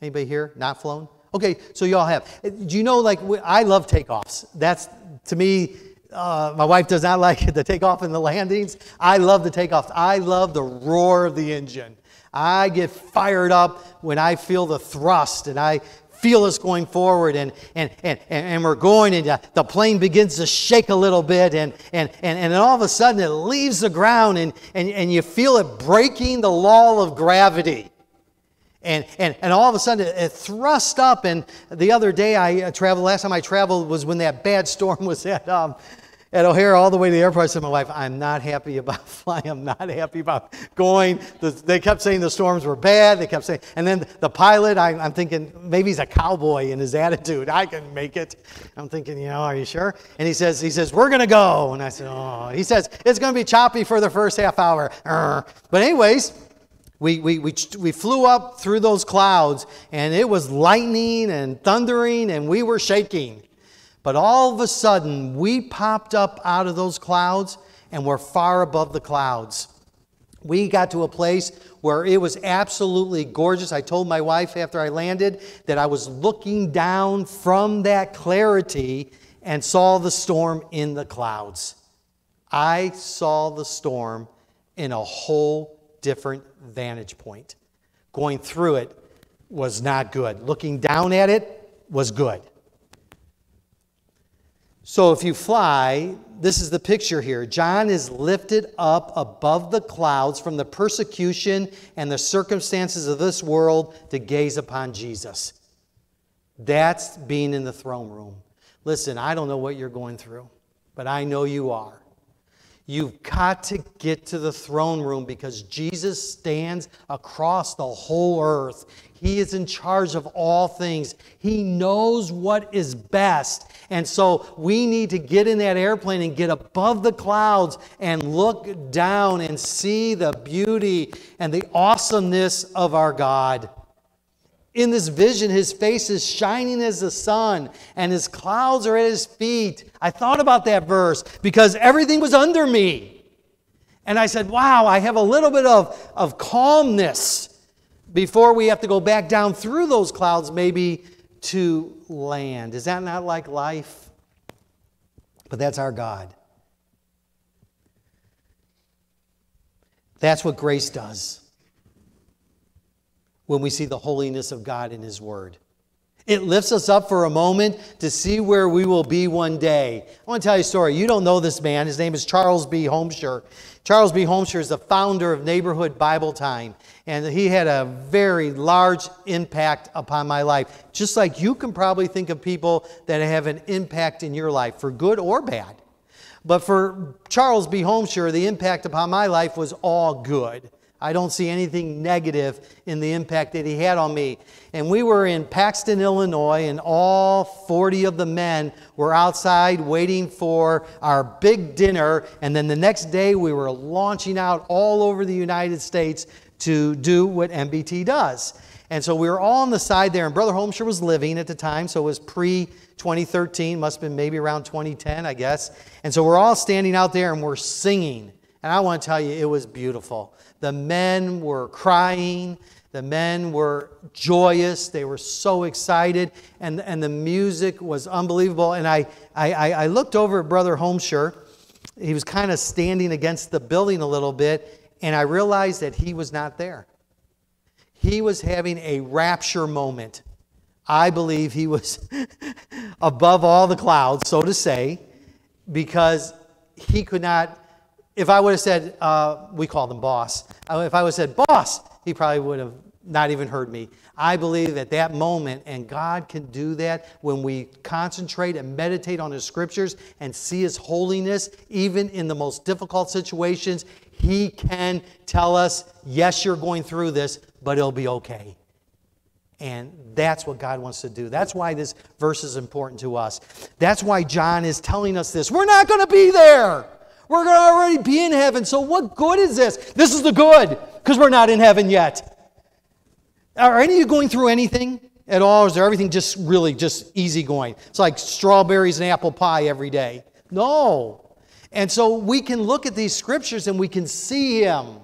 Anybody here not flown? Okay, so y'all have. Do you know, like, I love takeoffs. That's, to me, uh, my wife does not like the takeoff and the landings. I love the takeoffs. I love the roar of the engine. I get fired up when I feel the thrust and I feel us going forward and, and, and, and we're going and the plane begins to shake a little bit and, and, and, and all of a sudden it leaves the ground and, and, and you feel it breaking the law of gravity. And, and, and all of a sudden it, thrust up. And the other day I uh, traveled, last time I traveled was when that bad storm was at um, at O'Hare all the way to the airport. I said to my wife, I'm not happy about flying. I'm not happy about going. The, they kept saying the storms were bad. They kept saying, and then the pilot, I, I'm thinking maybe he's a cowboy in his attitude. I can make it. I'm thinking, you know, are you sure? And he says, he says, we're going to go. And I said, oh, he says, it's going to be choppy for the first half hour. But anyways, We, we, we, we flew up through those clouds, and it was lightning and thundering, and we were shaking. But all of a sudden, we popped up out of those clouds, and we're far above the clouds. We got to a place where it was absolutely gorgeous. I told my wife after I landed that I was looking down from that clarity and saw the storm in the clouds. I saw the storm in a whole different vantage point. Going through it was not good. Looking down at it was good. So if you fly, this is the picture here. John is lifted up above the clouds from the persecution and the circumstances of this world to gaze upon Jesus. That's being in the throne room. Listen, I don't know what you're going through, but I know you are. You've got to get to the throne room because Jesus stands across the whole earth. He is in charge of all things. He knows what is best. And so we need to get in that airplane and get above the clouds and look down and see the beauty and the awesomeness of our God. In this vision, his face is shining as the sun, and his clouds are at his feet. I thought about that verse because everything was under me. And I said, Wow, I have a little bit of, of calmness before we have to go back down through those clouds, maybe to land. Is that not like life? But that's our God. That's what grace does when we see the holiness of God in His Word. It lifts us up for a moment to see where we will be one day. I want to tell you a story. You don't know this man. His name is Charles B. Holmshire. Charles B. Holmshire is the founder of Neighborhood Bible Time, and he had a very large impact upon my life. Just like you can probably think of people that have an impact in your life, for good or bad. But for Charles B. Holmshire, the impact upon my life was all good. I don't see anything negative in the impact that he had on me. And we were in Paxton, Illinois, and all 40 of the men were outside waiting for our big dinner. And then the next day, we were launching out all over the United States to do what NBT does. And so we were all on the side there, and Brother Holmshire was living at the time, so it was pre 2013, must have been maybe around 2010, I guess. And so we're all standing out there and we're singing. And I want to tell you, it was beautiful. The men were crying. The men were joyous. They were so excited. And, and the music was unbelievable. And I, I, I looked over at Brother Holmshire. He was kind of standing against the building a little bit. And I realized that he was not there. He was having a rapture moment. I believe he was above all the clouds, so to say, because he could not if I would have said, uh, we call them boss, if I would have said, boss, he probably would have not even heard me. I believe at that moment, and God can do that when we concentrate and meditate on His scriptures and see His holiness, even in the most difficult situations, He can tell us, yes, you're going through this, but it'll be okay. And that's what God wants to do. That's why this verse is important to us. That's why John is telling us this. We're not going to be there. We're going to already be in heaven. So, what good is this? This is the good because we're not in heaven yet. Are any of you going through anything at all? Or is there everything just really just easy going? It's like strawberries and apple pie every day. No. And so we can look at these scriptures and we can see Him.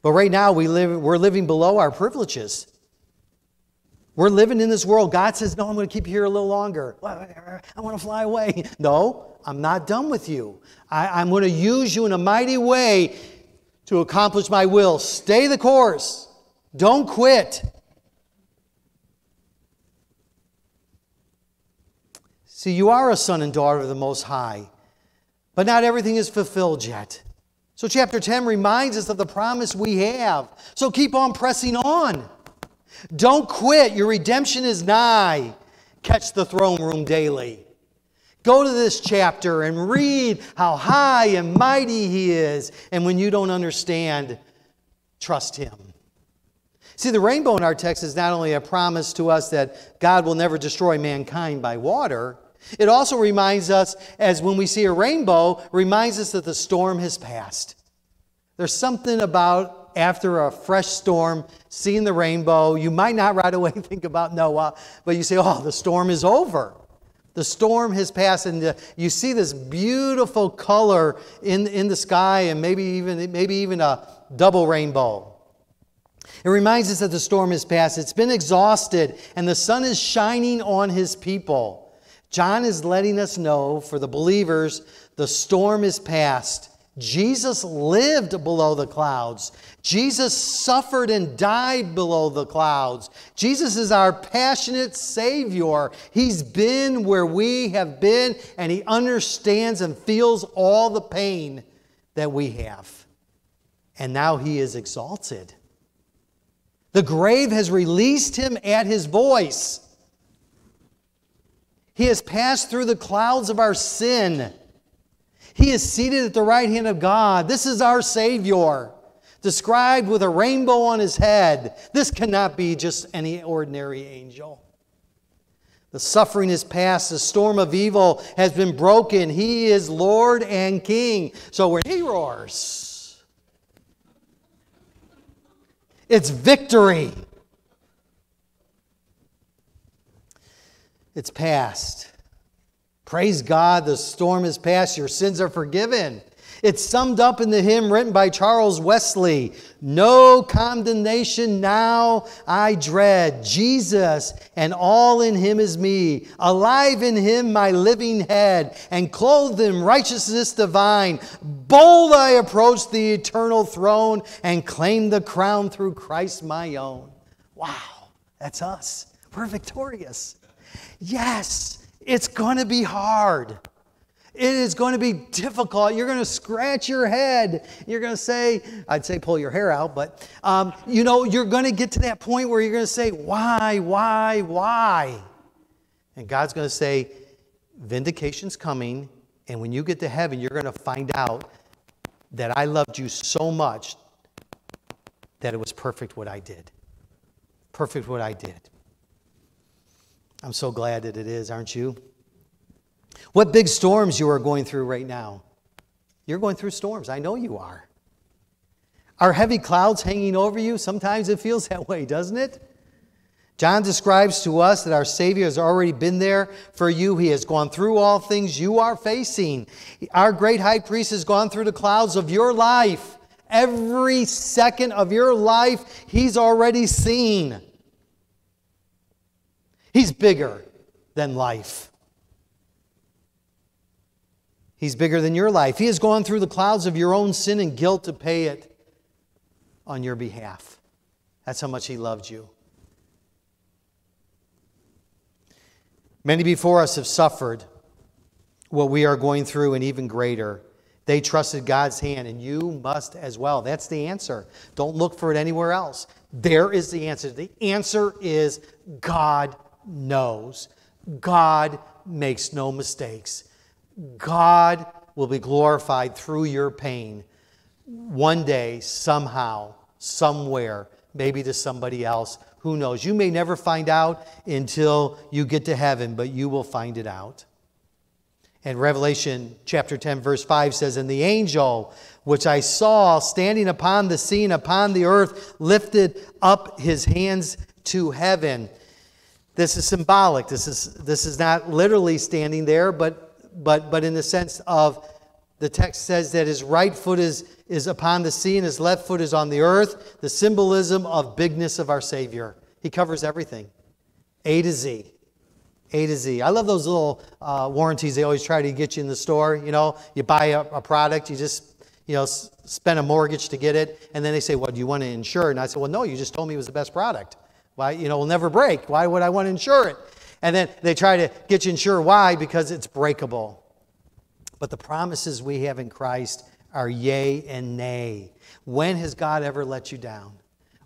But right now we live, we're living below our privileges. We're living in this world. God says, No, I'm going to keep you here a little longer. I want to fly away. No, I'm not done with you. I, am going to use you in a mighty way to accomplish my will. Stay the course. Don't quit. See, you are a son and daughter of the Most High, but not everything is fulfilled yet. So, chapter 10 reminds us of the promise we have. So, keep on pressing on. Don't quit. Your redemption is nigh. Catch the throne room daily. Go to this chapter and read how high and mighty He is. And when you don't understand, trust Him. See, the rainbow in our text is not only a promise to us that God will never destroy mankind by water, it also reminds us, as when we see a rainbow, reminds us that the storm has passed. There's something about after a fresh storm, seeing the rainbow. You might not right away think about Noah, but you say, oh, the storm is over. The storm has passed, and uh, you see this beautiful color in, in the sky, and maybe even, maybe even a double rainbow. It reminds us that the storm has passed. It's been exhausted, and the sun is shining on his people. John is letting us know for the believers the storm is past. Jesus lived below the clouds. Jesus suffered and died below the clouds. Jesus is our passionate Savior. He's been where we have been, and He understands and feels all the pain that we have. And now He is exalted. The grave has released Him at His voice. He has passed through the clouds of our sin. He is seated at the right hand of God. This is our Savior, described with a rainbow on his head. This cannot be just any ordinary angel. The suffering is past. The storm of evil has been broken. He is Lord and King. So when he roars, it's victory. It's past. Praise God, the storm is past, your sins are forgiven. It's summed up in the hymn written by Charles Wesley No condemnation now I dread. Jesus and all in him is me. Alive in him my living head, and clothed in righteousness divine. Bold I approach the eternal throne and claim the crown through Christ my own. Wow, that's us. We're victorious. Yes. It's going to be hard. It is going to be difficult. You're going to scratch your head. You're going to say, I'd say pull your hair out, but um, you know, you're going to get to that point where you're going to say, why, why, why? And God's going to say, vindication's coming. And when you get to heaven, you're going to find out that I loved you so much that it was perfect what I did. Perfect what I did. I'm so glad that it is, aren't you? What big storms you are going through right now? You're going through storms. I know you are. Are heavy clouds hanging over you? Sometimes it feels that way, doesn't it? John describes to us that our Savior has already been there for you. He has gone through all things you are facing. Our great high priest has gone through the clouds of your life. Every second of your life, he's already seen. He's bigger than life. He's bigger than your life. He has gone through the clouds of your own sin and guilt to pay it on your behalf. That's how much He loved you. Many before us have suffered what we are going through and even greater. They trusted God's hand, and you must as well. That's the answer. Don't look for it anywhere else. There is the answer. The answer is God knows. God makes no mistakes. God will be glorified through your pain one day, somehow, somewhere, maybe to somebody else. Who knows? You may never find out until you get to heaven, but you will find it out. And Revelation chapter 10, verse 5 says, And the angel which I saw standing upon the scene, upon the earth, lifted up his hands to heaven this is symbolic. This is, this is not literally standing there, but, but, but in the sense of the text says that his right foot is, is upon the sea and his left foot is on the earth. The symbolism of bigness of our Savior. He covers everything A to Z. A to Z. I love those little uh, warranties they always try to get you in the store. You know, you buy a, a product, you just you know, spend a mortgage to get it, and then they say, "Well, do you want to insure it?" And I said, "Well, no. You just told me it was the best product." Why, you know, will never break. Why would I want to insure it? And then they try to get you insured. Why? Because it's breakable. But the promises we have in Christ are yea and nay. When has God ever let you down?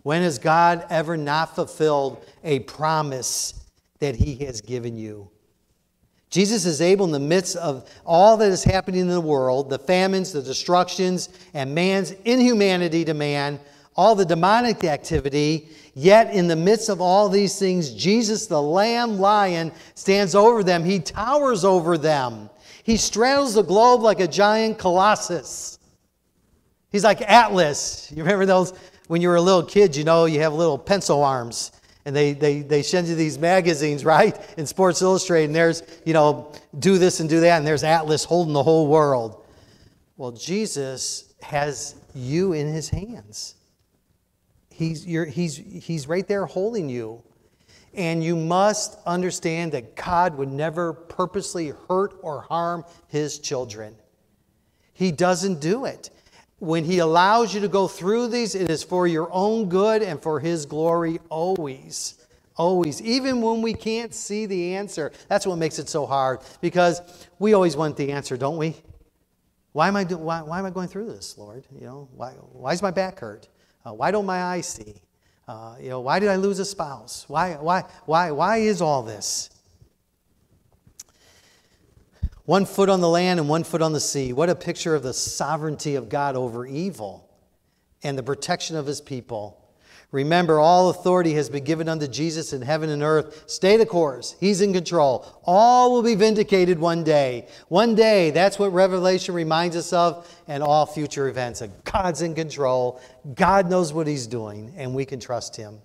When has God ever not fulfilled a promise that He has given you? Jesus is able, in the midst of all that is happening in the world the famines, the destructions, and man's inhumanity to man, all the demonic activity, Yet, in the midst of all these things, Jesus, the Lamb Lion, stands over them. He towers over them. He straddles the globe like a giant colossus. He's like Atlas. You remember those when you were a little kid, you know, you have little pencil arms. And they, they, they send you these magazines, right? In Sports Illustrated, and there's, you know, do this and do that, and there's Atlas holding the whole world. Well, Jesus has you in his hands. He's, he's, he's right there holding you. And you must understand that God would never purposely hurt or harm his children. He doesn't do it. When he allows you to go through these, it is for your own good and for his glory always. Always. Even when we can't see the answer. That's what makes it so hard because we always want the answer, don't we? Why am I, do, why, why am I going through this, Lord? You know, why, why is my back hurt? Uh, why don't my eyes see? Uh, you know, why did I lose a spouse? Why, why, why, why is all this? One foot on the land and one foot on the sea. What a picture of the sovereignty of God over evil and the protection of his people. Remember, all authority has been given unto Jesus in heaven and earth. Stay the course. He's in control. All will be vindicated one day. One day, that's what Revelation reminds us of, and all future events. God's in control. God knows what He's doing, and we can trust Him.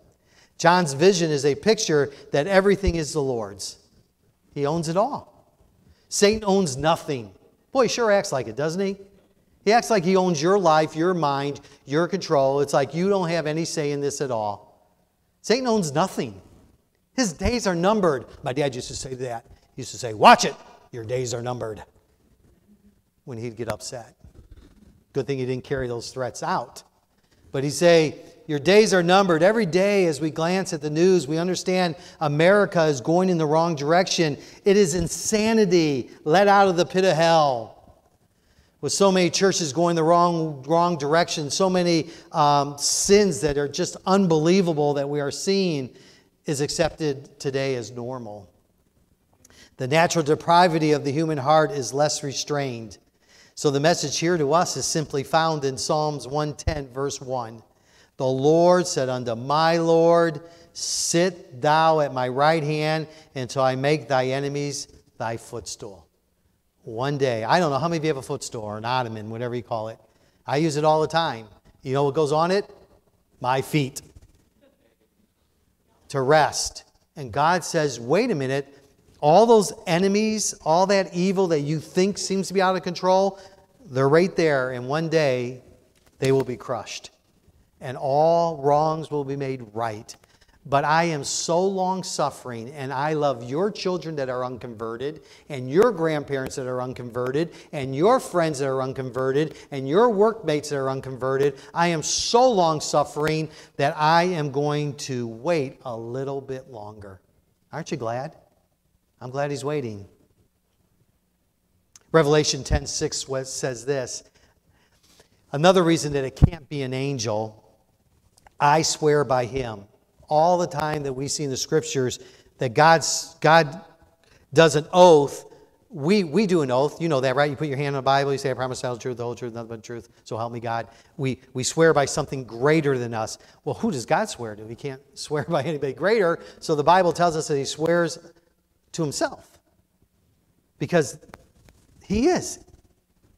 John's vision is a picture that everything is the Lord's. He owns it all. Satan owns nothing. Boy, he sure acts like it, doesn't he? He acts like he owns your life, your mind, your control. It's like you don't have any say in this at all. Satan owns nothing. His days are numbered. My dad used to say that. He used to say, Watch it, your days are numbered. When he'd get upset. Good thing he didn't carry those threats out. But he'd say, Your days are numbered. Every day, as we glance at the news, we understand America is going in the wrong direction. It is insanity let out of the pit of hell with so many churches going the wrong, wrong direction, so many um, sins that are just unbelievable that we are seeing, is accepted today as normal. The natural depravity of the human heart is less restrained. So the message here to us is simply found in Psalms 110, verse 1. The Lord said unto my Lord, Sit thou at my right hand until I make thy enemies thy footstool. One day, I don't know how many of you have a footstool or an ottoman, whatever you call it. I use it all the time. You know what goes on it? My feet. To rest. And God says, wait a minute, all those enemies, all that evil that you think seems to be out of control, they're right there. And one day, they will be crushed. And all wrongs will be made right. But I am so long suffering, and I love your children that are unconverted, and your grandparents that are unconverted, and your friends that are unconverted, and your workmates that are unconverted. I am so long suffering that I am going to wait a little bit longer. Aren't you glad? I'm glad he's waiting. Revelation 10 6 says this Another reason that it can't be an angel, I swear by him all the time that we see in the scriptures that God's, God does an oath. We, we do an oath. You know that, right? You put your hand on the Bible, you say, I promise to tell the truth, the whole truth, nothing but the truth, so help me God. We, we swear by something greater than us. Well, who does God swear to? He can't swear by anybody greater. So the Bible tells us that he swears to himself because he is.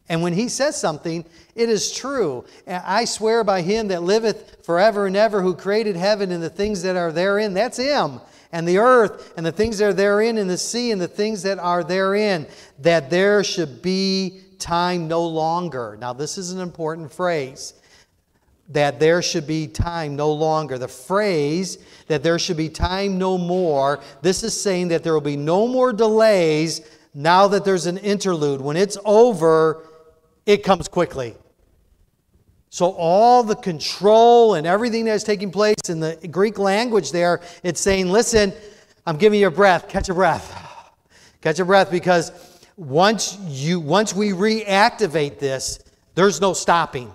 And when he says something, it is true. I swear by him that liveth forever and ever, who created heaven and the things that are therein. That's him. And the earth and the things that are therein, and the sea and the things that are therein, that there should be time no longer. Now, this is an important phrase. That there should be time no longer. The phrase that there should be time no more, this is saying that there will be no more delays now that there's an interlude. When it's over, it comes quickly. So, all the control and everything that's taking place in the Greek language there, it's saying, listen, I'm giving you a breath, catch a breath. Catch a breath because once, you, once we reactivate this, there's no stopping.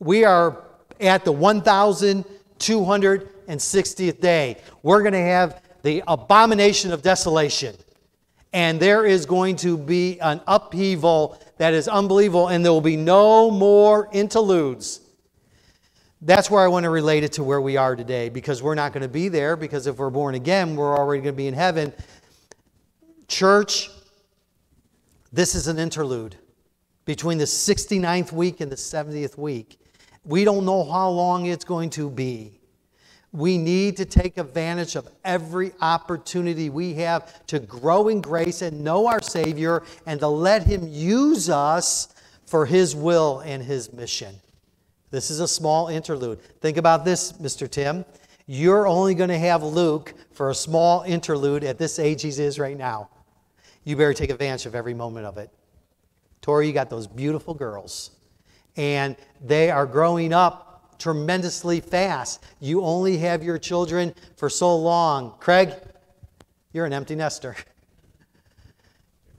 We are at the 1,260th day. We're going to have the abomination of desolation. And there is going to be an upheaval that is unbelievable, and there will be no more interludes. That's where I want to relate it to where we are today because we're not going to be there because if we're born again, we're already going to be in heaven. Church, this is an interlude between the 69th week and the 70th week. We don't know how long it's going to be. We need to take advantage of every opportunity we have to grow in grace and know our Savior and to let Him use us for His will and His mission. This is a small interlude. Think about this, Mr. Tim. You're only going to have Luke for a small interlude at this age he is right now. You better take advantage of every moment of it. Tori, you got those beautiful girls, and they are growing up tremendously fast. You only have your children for so long. Craig, you're an empty nester.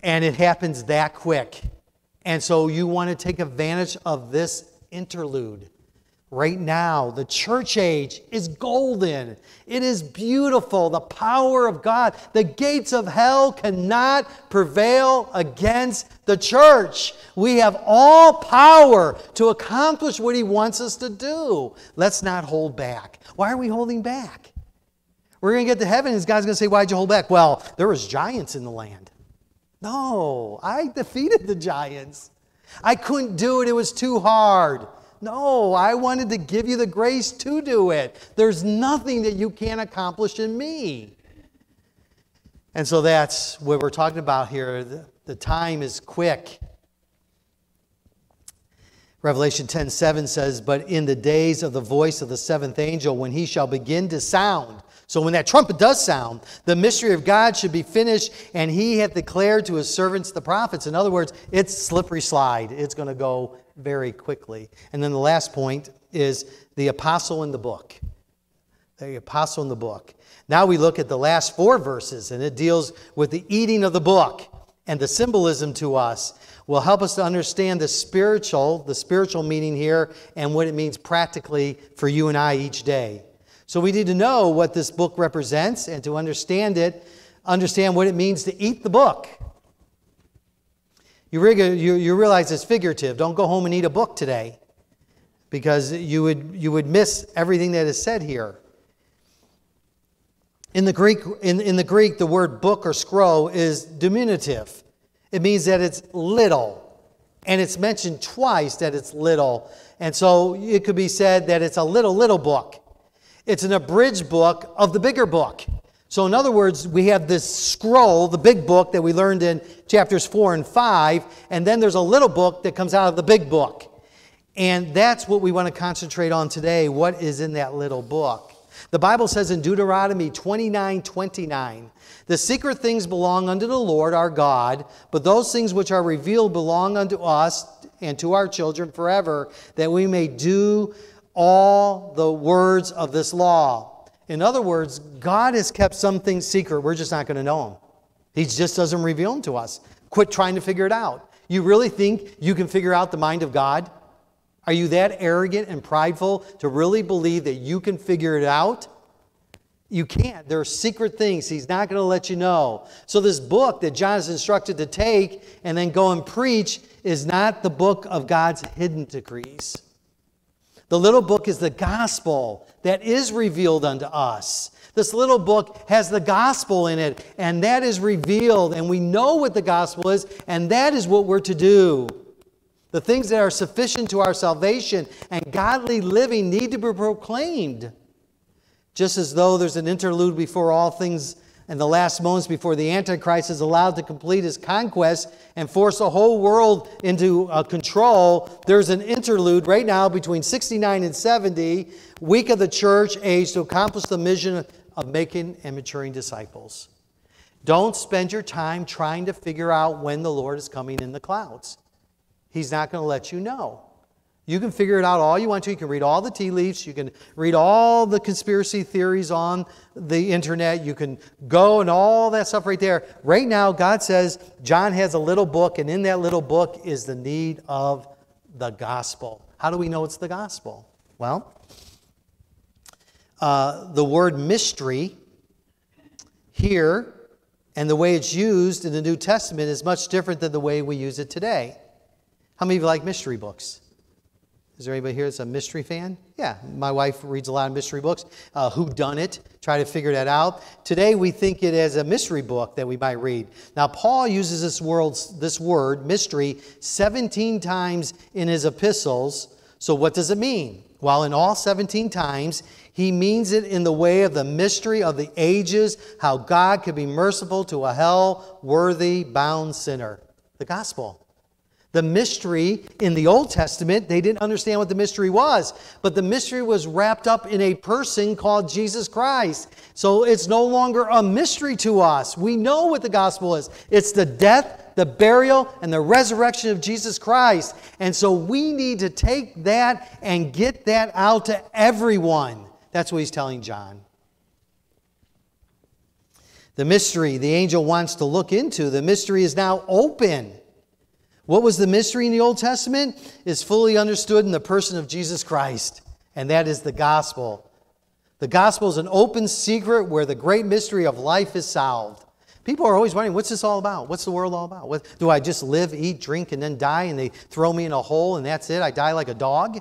And it happens that quick. And so you want to take advantage of this interlude. Right now, the church age is golden. It is beautiful. The power of God. The gates of hell cannot prevail against the church. We have all power to accomplish what He wants us to do. Let's not hold back. Why are we holding back? We're going to get to heaven, and God's going to say, Why'd you hold back? Well, there was giants in the land. No, I defeated the giants. I couldn't do it, it was too hard. No, I wanted to give you the grace to do it. There's nothing that you can't accomplish in me. And so that's what we're talking about here. The, time is quick. Revelation 10 7 says, But in the days of the voice of the seventh angel, when he shall begin to sound, so when that trumpet does sound, the mystery of God should be finished, and he hath declared to his servants the prophets. In other words, it's slippery slide. It's going to go very quickly. And then the last point is the apostle in the book. The apostle in the book. Now we look at the last four verses, and it deals with the eating of the book and the symbolism to us will help us to understand the spiritual, the spiritual meaning here, and what it means practically for you and I each day. So we need to know what this book represents and to understand it, understand what it means to eat the book. You, you, realize it's figurative. Don't go home and eat a book today because you would, you would miss everything that is said here. In the, Greek, in, in the Greek, the word book or scroll is diminutive. It means that it's little. And it's mentioned twice that it's little. And so it could be said that it's a little, little book. It's an abridged book of the bigger book. So, in other words, we have this scroll, the big book that we learned in chapters 4 and 5, and then there's a little book that comes out of the big book. And that's what we want to concentrate on today. What is in that little book? The Bible says in Deuteronomy 29 29, the secret things belong unto the Lord our God, but those things which are revealed belong unto us and to our children forever, that we may do all the words of this law. In other words, God has kept some things secret. We're just not going to know them. He just doesn't reveal them to us. Quit trying to figure it out. You really think you can figure out the mind of God? Are you that arrogant and prideful to really believe that you can figure it out? You can't. There are secret things he's not going to let you know. So, this book that John is instructed to take and then go and preach is not the book of God's hidden decrees. The little book is the gospel that is revealed unto us. This little book has the gospel in it, and that is revealed, and we know what the gospel is, and that is what we're to do. The things that are sufficient to our salvation and godly living need to be proclaimed. Just as though there's an interlude before all things and the last moments before the Antichrist is allowed to complete his conquest and force the whole world into uh, control, there's an interlude right now between 69 and 70, week of the church age, to accomplish the mission of making and maturing disciples. Don't spend your time trying to figure out when the Lord is coming in the clouds. He's not going to let you know. You can figure it out all you want to. You can read all the tea leaves. You can read all the conspiracy theories on the internet. You can go and all that stuff right there. Right now, God says John has a little book, and in that little book is the need of the gospel. How do we know it's the gospel? Well, uh, the word mystery here and the way it's used in the New Testament is much different than the way we use it today. How many of you like mystery books? Is there anybody here that's a mystery fan? Yeah, my wife reads a lot of mystery books. Uh, Who Done It? Try to figure that out. Today we think it as a mystery book that we might read. Now Paul uses this, this word mystery 17 times in his epistles. So what does it mean? Well, in all 17 times, he means it in the way of the mystery of the ages, how God could be merciful to a hell worthy bound sinner. The gospel. The mystery in the Old Testament, they didn't understand what the mystery was, but the mystery was wrapped up in a person called Jesus Christ. So it's no longer a mystery to us. We know what the gospel is it's the death, the burial, and the resurrection of Jesus Christ. And so we need to take that and get that out to everyone. That's what he's telling John. The mystery the angel wants to look into, the mystery is now open. What was the mystery in the Old Testament? Is fully understood in the person of Jesus Christ, and that is the gospel. The gospel is an open secret where the great mystery of life is solved. People are always wondering, what's this all about? What's the world all about? What, do I just live, eat, drink, and then die, and they throw me in a hole, and that's it? I die like a dog?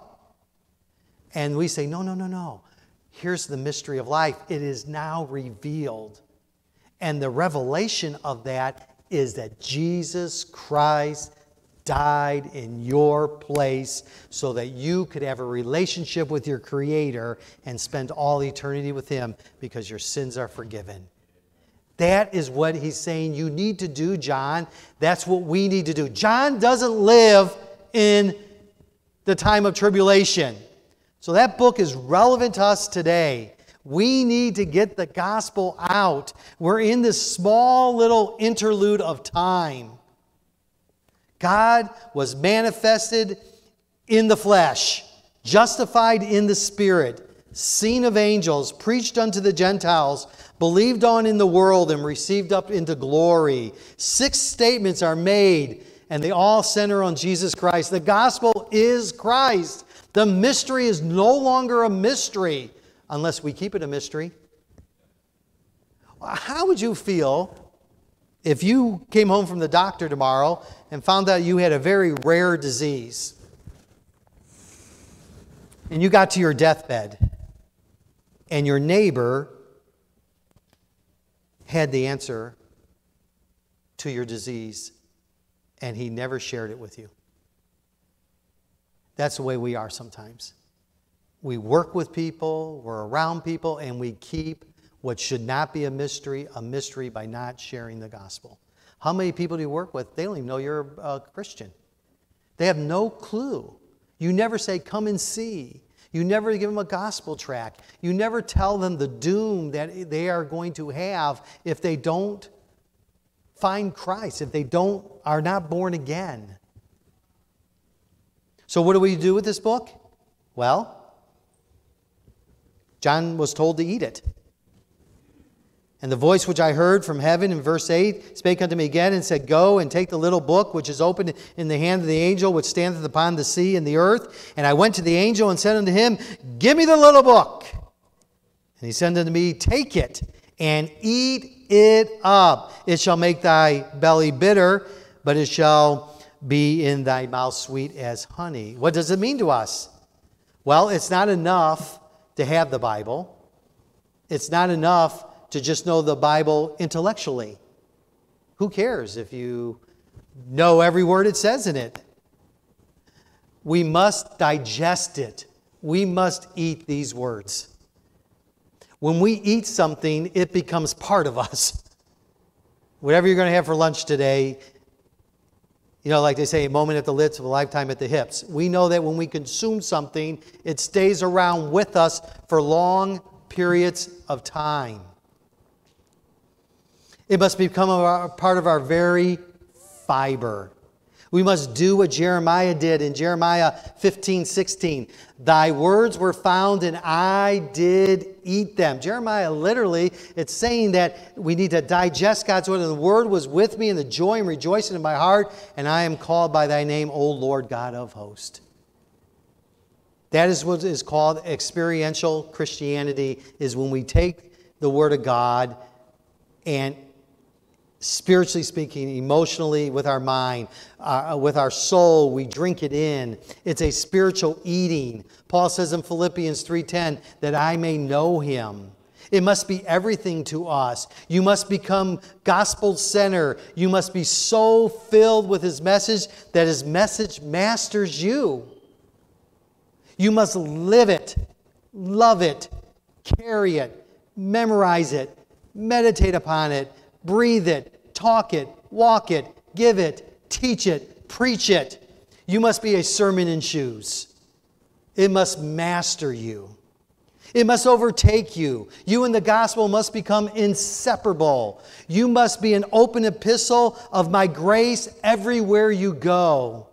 And we say, no, no, no, no. Here's the mystery of life. It is now revealed. And the revelation of that is that Jesus Christ died in your place so that you could have a relationship with your Creator and spend all eternity with Him because your sins are forgiven. That is what he's saying you need to do, John. That's what we need to do. John doesn't live in the time of tribulation. So that book is relevant to us today. We need to get the gospel out. We're in this small little interlude of time. God was manifested in the flesh, justified in the spirit, seen of angels, preached unto the Gentiles, believed on in the world, and received up into glory. Six statements are made, and they all center on Jesus Christ. The gospel is Christ. The mystery is no longer a mystery unless we keep it a mystery. How would you feel if you came home from the doctor tomorrow and found out you had a very rare disease, and you got to your deathbed, and your neighbor had the answer to your disease, and he never shared it with you. That's the way we are sometimes. We work with people, we're around people, and we keep what should not be a mystery, a mystery by not sharing the gospel. How many people do you work with? They don't even know you're a Christian. They have no clue. You never say, Come and see. You never give them a gospel tract. You never tell them the doom that they are going to have if they don't find Christ, if they don't are not born again. So what do we do with this book? Well, John was told to eat it. And the voice which I heard from heaven in verse 8 spake unto me again and said, Go and take the little book which is open in the hand of the angel which standeth upon the sea and the earth. And I went to the angel and said unto him, Give me the little book. And he said unto me, Take it and eat it up. It shall make thy belly bitter, but it shall be in thy mouth sweet as honey. What does it mean to us? Well, it's not enough to have the Bible. It's not enough to just know the Bible intellectually. Who cares if you know every word it says in it? We must digest it. We must eat these words. When we eat something, it becomes part of us. Whatever you're going to have for lunch today, you know, like they say, a moment at the lips of a lifetime at the hips. We know that when we consume something, it stays around with us for long periods of time. It must become a part of our very fiber. We must do what Jeremiah did in Jeremiah 15, 16. Thy words were found and I did eat them. Jeremiah literally, it's saying that we need to digest God's word. And the word was with me and the joy and rejoicing in my heart, and I am called by thy name, O Lord God of hosts. That is what is called experiential Christianity, is when we take the word of God and spiritually speaking, emotionally, with our mind, uh, with our soul, we drink it in. It's a spiritual eating. Paul says in Philippians 3:10 that I may know him. It must be everything to us. You must become gospel center. You must be so filled with his message that his message masters you. You must live it, love it, carry it, memorize it, meditate upon it, breathe it, talk it, walk it, give it, teach it, preach it. You must be a sermon in shoes. It must master you. It must overtake you. You and the gospel must become inseparable. You must be an open epistle of my grace everywhere you go.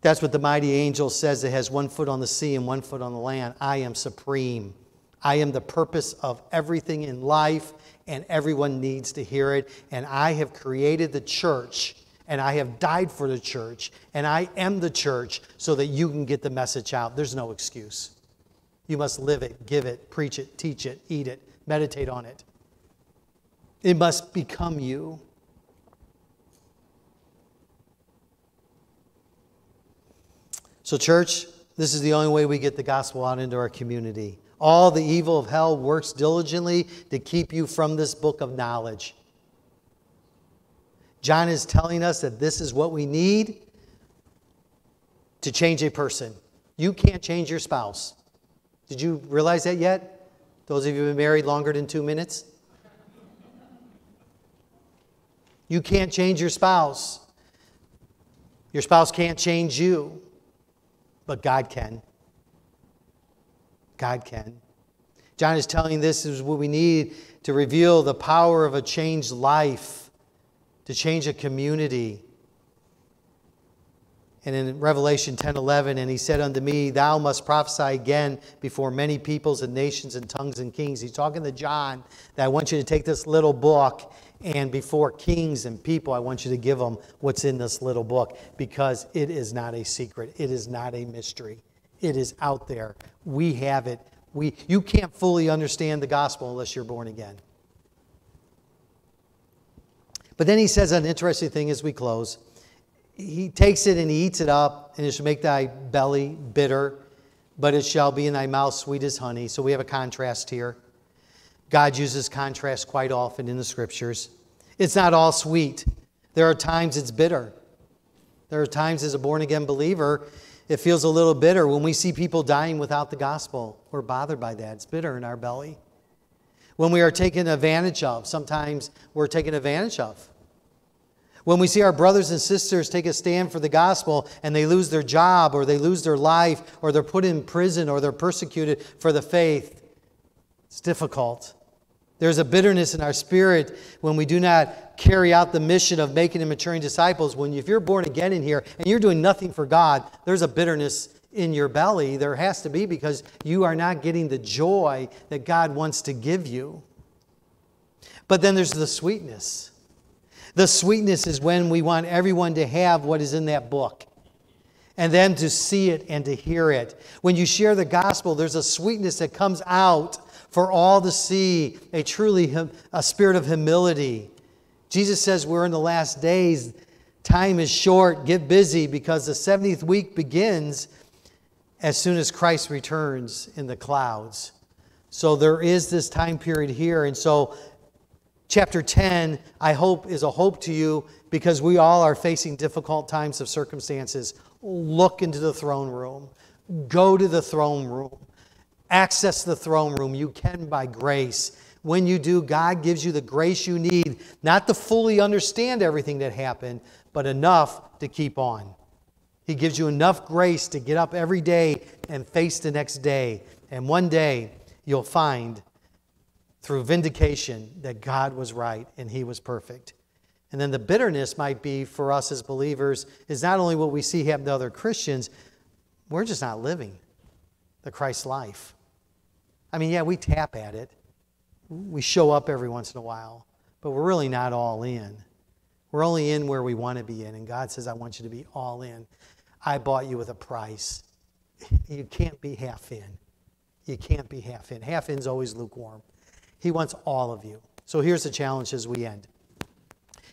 That's what the mighty angel says that has one foot on the sea and one foot on the land. I am supreme. I am the purpose of everything in life, and everyone needs to hear it. And I have created the church, and I have died for the church, and I am the church so that you can get the message out. There's no excuse. You must live it, give it, preach it, teach it, eat it, meditate on it. It must become you. So, church, this is the only way we get the gospel out into our community. All the evil of hell works diligently to keep you from this book of knowledge. John is telling us that this is what we need to change a person. You can't change your spouse. Did you realize that yet? Those of you who have been married longer than two minutes? You can't change your spouse. Your spouse can't change you, but God can. God can. John is telling this is what we need to reveal the power of a changed life, to change a community. And in Revelation 10 11, and he said unto me, Thou must prophesy again before many peoples and nations and tongues and kings. He's talking to John that I want you to take this little book and before kings and people, I want you to give them what's in this little book because it is not a secret, it is not a mystery. It is out there. We have it. We, you can't fully understand the gospel unless you're born again. But then he says an interesting thing as we close he takes it and he eats it up, and it shall make thy belly bitter, but it shall be in thy mouth sweet as honey. So we have a contrast here. God uses contrast quite often in the scriptures. It's not all sweet, there are times it's bitter. There are times as a born again believer, it feels a little bitter. When we see people dying without the gospel, we're bothered by that. It's bitter in our belly. When we are taken advantage of, sometimes we're taken advantage of. When we see our brothers and sisters take a stand for the gospel and they lose their job or they lose their life or they're put in prison or they're persecuted for the faith, it's difficult. There's a bitterness in our spirit when we do not carry out the mission of making and maturing disciples. When if you're born again in here and you're doing nothing for God, there's a bitterness in your belly. There has to be because you are not getting the joy that God wants to give you. But then there's the sweetness. The sweetness is when we want everyone to have what is in that book and then to see it and to hear it. When you share the gospel, there's a sweetness that comes out for all to see, a truly a spirit of humility. Jesus says we're in the last days. Time is short. Get busy because the 70th week begins as soon as Christ returns in the clouds. So there is this time period here. And so Chapter 10, I hope, is a hope to you because we all are facing difficult times of circumstances. Look into the throne room, go to the throne room, access the throne room. You can by grace. When you do, God gives you the grace you need, not to fully understand everything that happened, but enough to keep on. He gives you enough grace to get up every day and face the next day. And one day, you'll find through vindication that God was right and he was perfect. And then the bitterness might be for us as believers is not only what we see happen to other Christians, we're just not living the Christ life. I mean, yeah, we tap at it. We show up every once in a while, but we're really not all in. We're only in where we want to be in, and God says, I want you to be all in. I bought you with a price. You can't be half in. You can't be half in. Half in's always lukewarm. He wants all of you. So here's the challenge as we end.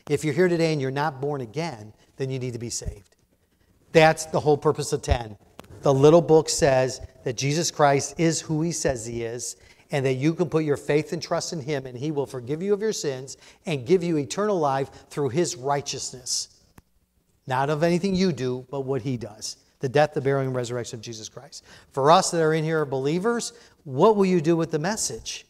If you're here today and you're not born again, then you need to be saved. That's the whole purpose of 10. The little book says that Jesus Christ is who he says he is, and that you can put your faith and trust in him, and he will forgive you of your sins and give you eternal life through his righteousness. Not of anything you do, but what he does the death, the burial, and resurrection of Jesus Christ. For us that are in here believers, what will you do with the message?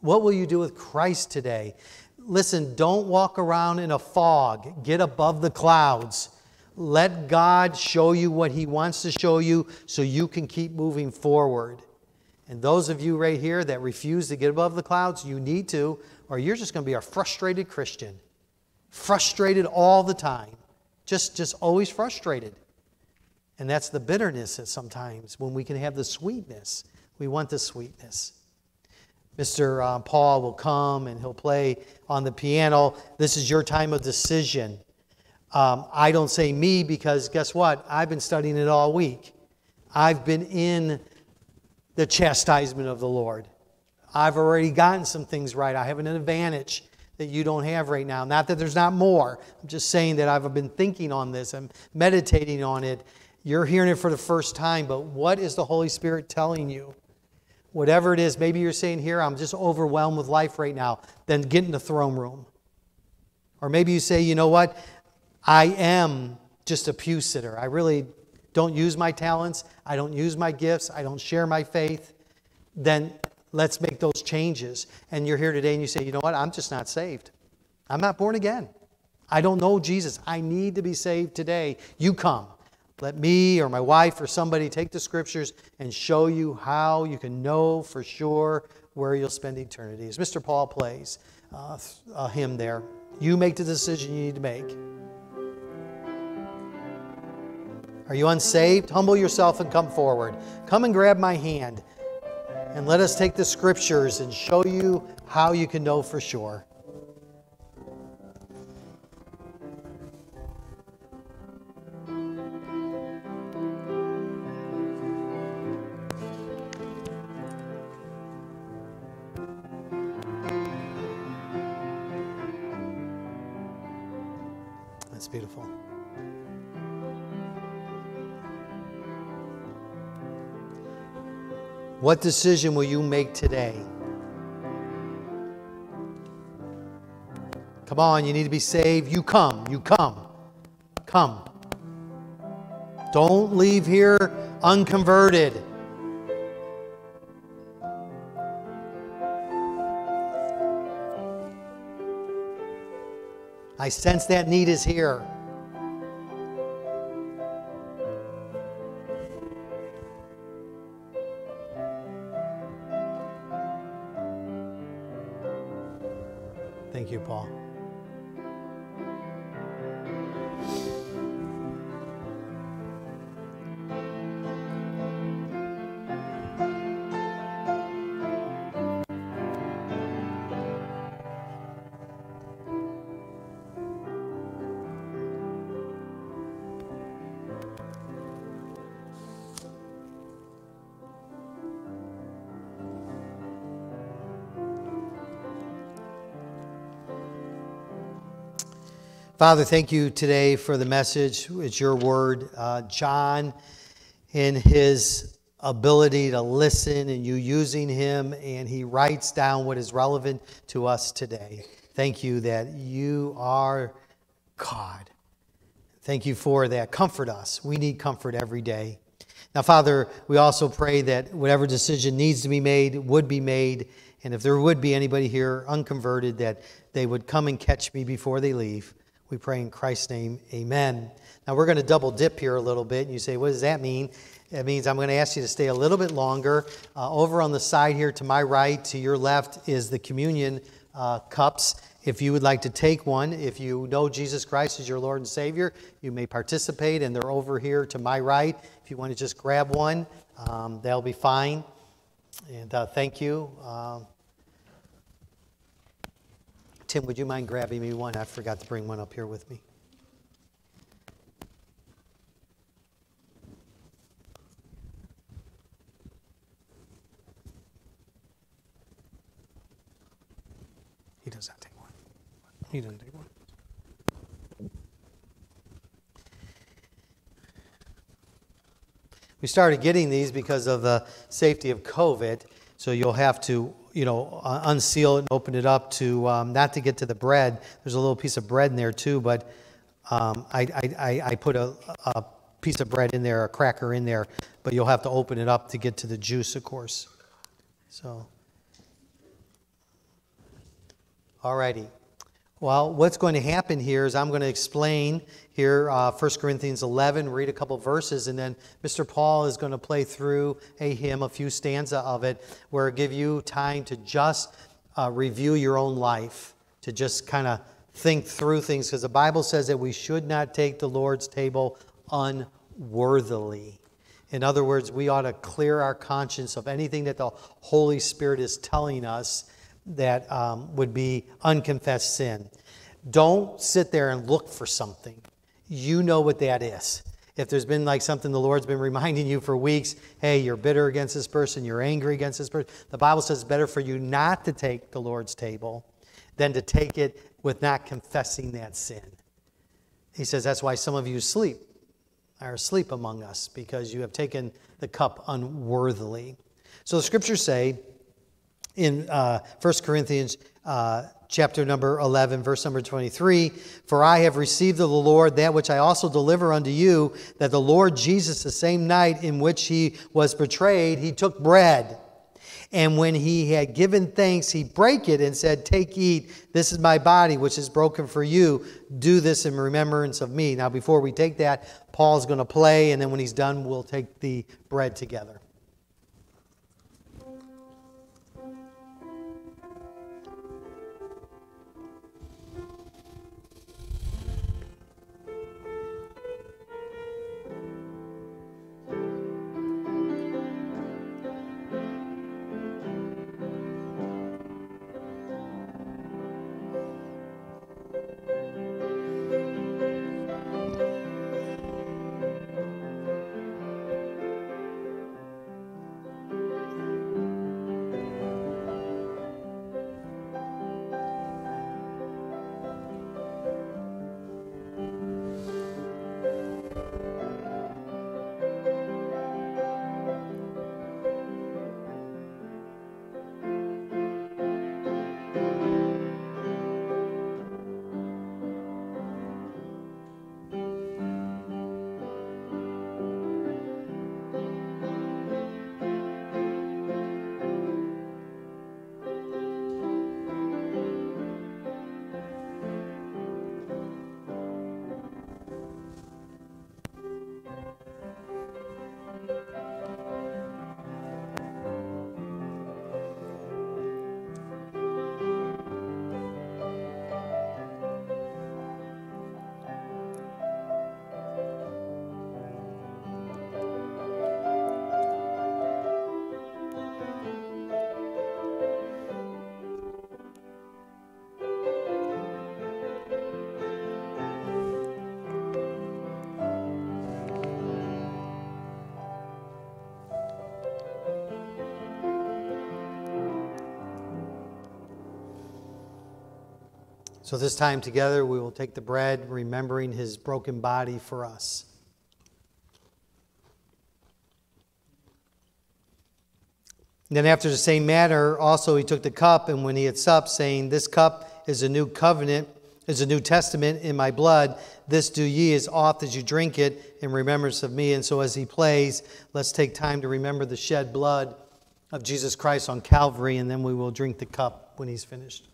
What will you do with Christ today? Listen, don't walk around in a fog. Get above the clouds. Let God show you what He wants to show you so you can keep moving forward. And those of you right here that refuse to get above the clouds, you need to, or you're just going to be a frustrated Christian. Frustrated all the time. Just, just always frustrated. And that's the bitterness that sometimes when we can have the sweetness. We want the sweetness. Mr. Uh, Paul will come and he'll play on the piano. This is your time of decision. Um, I don't say me because guess what? I've been studying it all week. I've been in the chastisement of the Lord. I've already gotten some things right. I have an advantage that you don't have right now. Not that there's not more. I'm just saying that I've been thinking on this. I'm meditating on it. You're hearing it for the first time, but what is the Holy Spirit telling you? Whatever it is, maybe you're saying here, I'm just overwhelmed with life right now. Then get in the throne room. Or maybe you say, you know what? I am just a pew sitter. I really don't use my talents. I don't use my gifts. I don't share my faith. Then let's make those changes. And you're here today and you say, you know what? I'm just not saved. I'm not born again. I don't know Jesus. I need to be saved today. You come. Let me or my wife or somebody take the scriptures and show you how you can know for sure where you'll spend eternity. As Mr. Paul plays uh, a hymn there, you make the decision you need to make. Are you unsaved? Humble yourself and come forward. Come and grab my hand and let us take the scriptures and show you how you can know for sure. What decision will you make today? Come on, you need to be saved. You come, you come, come. Don't leave here unconverted. I sense that need is here. Father, thank you today for the message. It's your word. Uh, John, in his ability to listen and you using him, and he writes down what is relevant to us today. Thank you that you are God. Thank you for that. Comfort us. We need comfort every day. Now, Father, we also pray that whatever decision needs to be made would be made. And if there would be anybody here unconverted, that they would come and catch me before they leave. We pray in Christ's name, amen. Now we're going to double dip here a little bit. And you say, what does that mean? It means I'm going to ask you to stay a little bit longer. Uh, over on the side here to my right, to your left, is the communion uh, cups. If you would like to take one, if you know Jesus Christ as your Lord and Savior, you may participate, and they're over here to my right. If you want to just grab one, um, that'll be fine. And uh, thank you. Tim, would you mind grabbing me one? I forgot to bring one up here with me. He does not take one. He doesn't take one. We started getting these because of the safety of COVID, so you'll have to, you know, uh, unseal it and open it up to, um, not to get to the bread. There's a little piece of bread in there too, but um, I, I, I, put a, a piece of bread in there, a cracker in there, but you'll have to open it up to get to the juice, of course. So, all righty. Well, what's going to happen here is I'm going to explain here uh, 1 Corinthians 11, read a couple verses, and then Mr. Paul is going to play through a hymn, a few stanza of it, where it give you time to just uh, review your own life, to just kind of think through things, because the Bible says that we should not take the Lord's table unworthily. In other words, we ought to clear our conscience of anything that the Holy Spirit is telling us that um, would be unconfessed sin. Don't sit there and look for something. You know what that is. If there's been like something the Lord's been reminding you for weeks, hey, you're bitter against this person, you're angry against this person, the Bible says it's better for you not to take the Lord's table than to take it with not confessing that sin. He says that's why some of you sleep, are asleep among us, because you have taken the cup unworthily. So the scriptures say, in uh, 1 Corinthians uh, chapter number 11, verse number 23 For I have received of the Lord that which I also deliver unto you, that the Lord Jesus, the same night in which he was betrayed, he took bread. And when he had given thanks, he brake it and said, Take, eat, this is my body, which is broken for you. Do this in remembrance of me. Now, before we take that, Paul's going to play, and then when he's done, we'll take the bread together. So, this time together, we will take the bread, remembering his broken body for us. Then, after the same manner, also he took the cup, and when he had supped, saying, This cup is a new covenant, is a new testament in my blood. This do ye as oft as you drink it in remembrance of me. And so, as he plays, let's take time to remember the shed blood of Jesus Christ on Calvary, and then we will drink the cup when he's finished.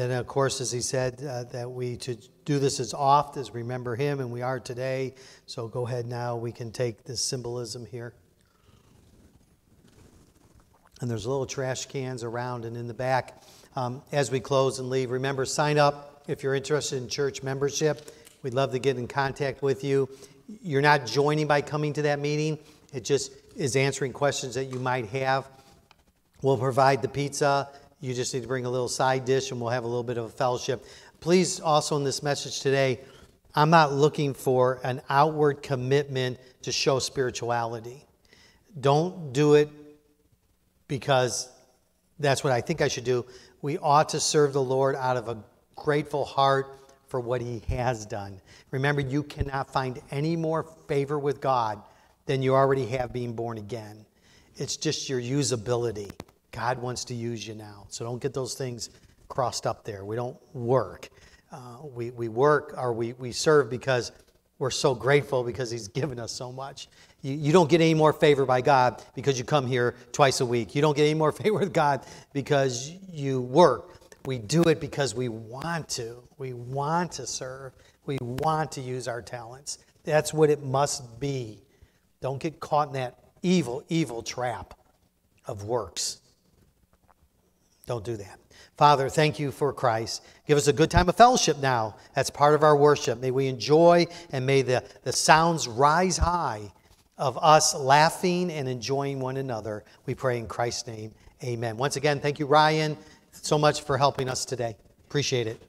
Then, of course, as he said, uh, that we to do this as oft as remember him, and we are today. So go ahead now. We can take this symbolism here. And there's little trash cans around and in the back. Um, as we close and leave, remember, sign up if you're interested in church membership. We'd love to get in contact with you. You're not joining by coming to that meeting, it just is answering questions that you might have. We'll provide the pizza. You just need to bring a little side dish and we'll have a little bit of a fellowship. Please, also in this message today, I'm not looking for an outward commitment to show spirituality. Don't do it because that's what I think I should do. We ought to serve the Lord out of a grateful heart for what He has done. Remember, you cannot find any more favor with God than you already have being born again. It's just your usability. God wants to use you now. So don't get those things crossed up there. We don't work. Uh, we, we work or we, we serve because we're so grateful because He's given us so much. You, you don't get any more favor by God because you come here twice a week. You don't get any more favor with God because you work. We do it because we want to. We want to serve. We want to use our talents. That's what it must be. Don't get caught in that evil, evil trap of works. Don't do that. Father, thank you for Christ. Give us a good time of fellowship now. That's part of our worship. May we enjoy and may the, the sounds rise high of us laughing and enjoying one another. We pray in Christ's name. Amen. Once again, thank you, Ryan, so much for helping us today. Appreciate it.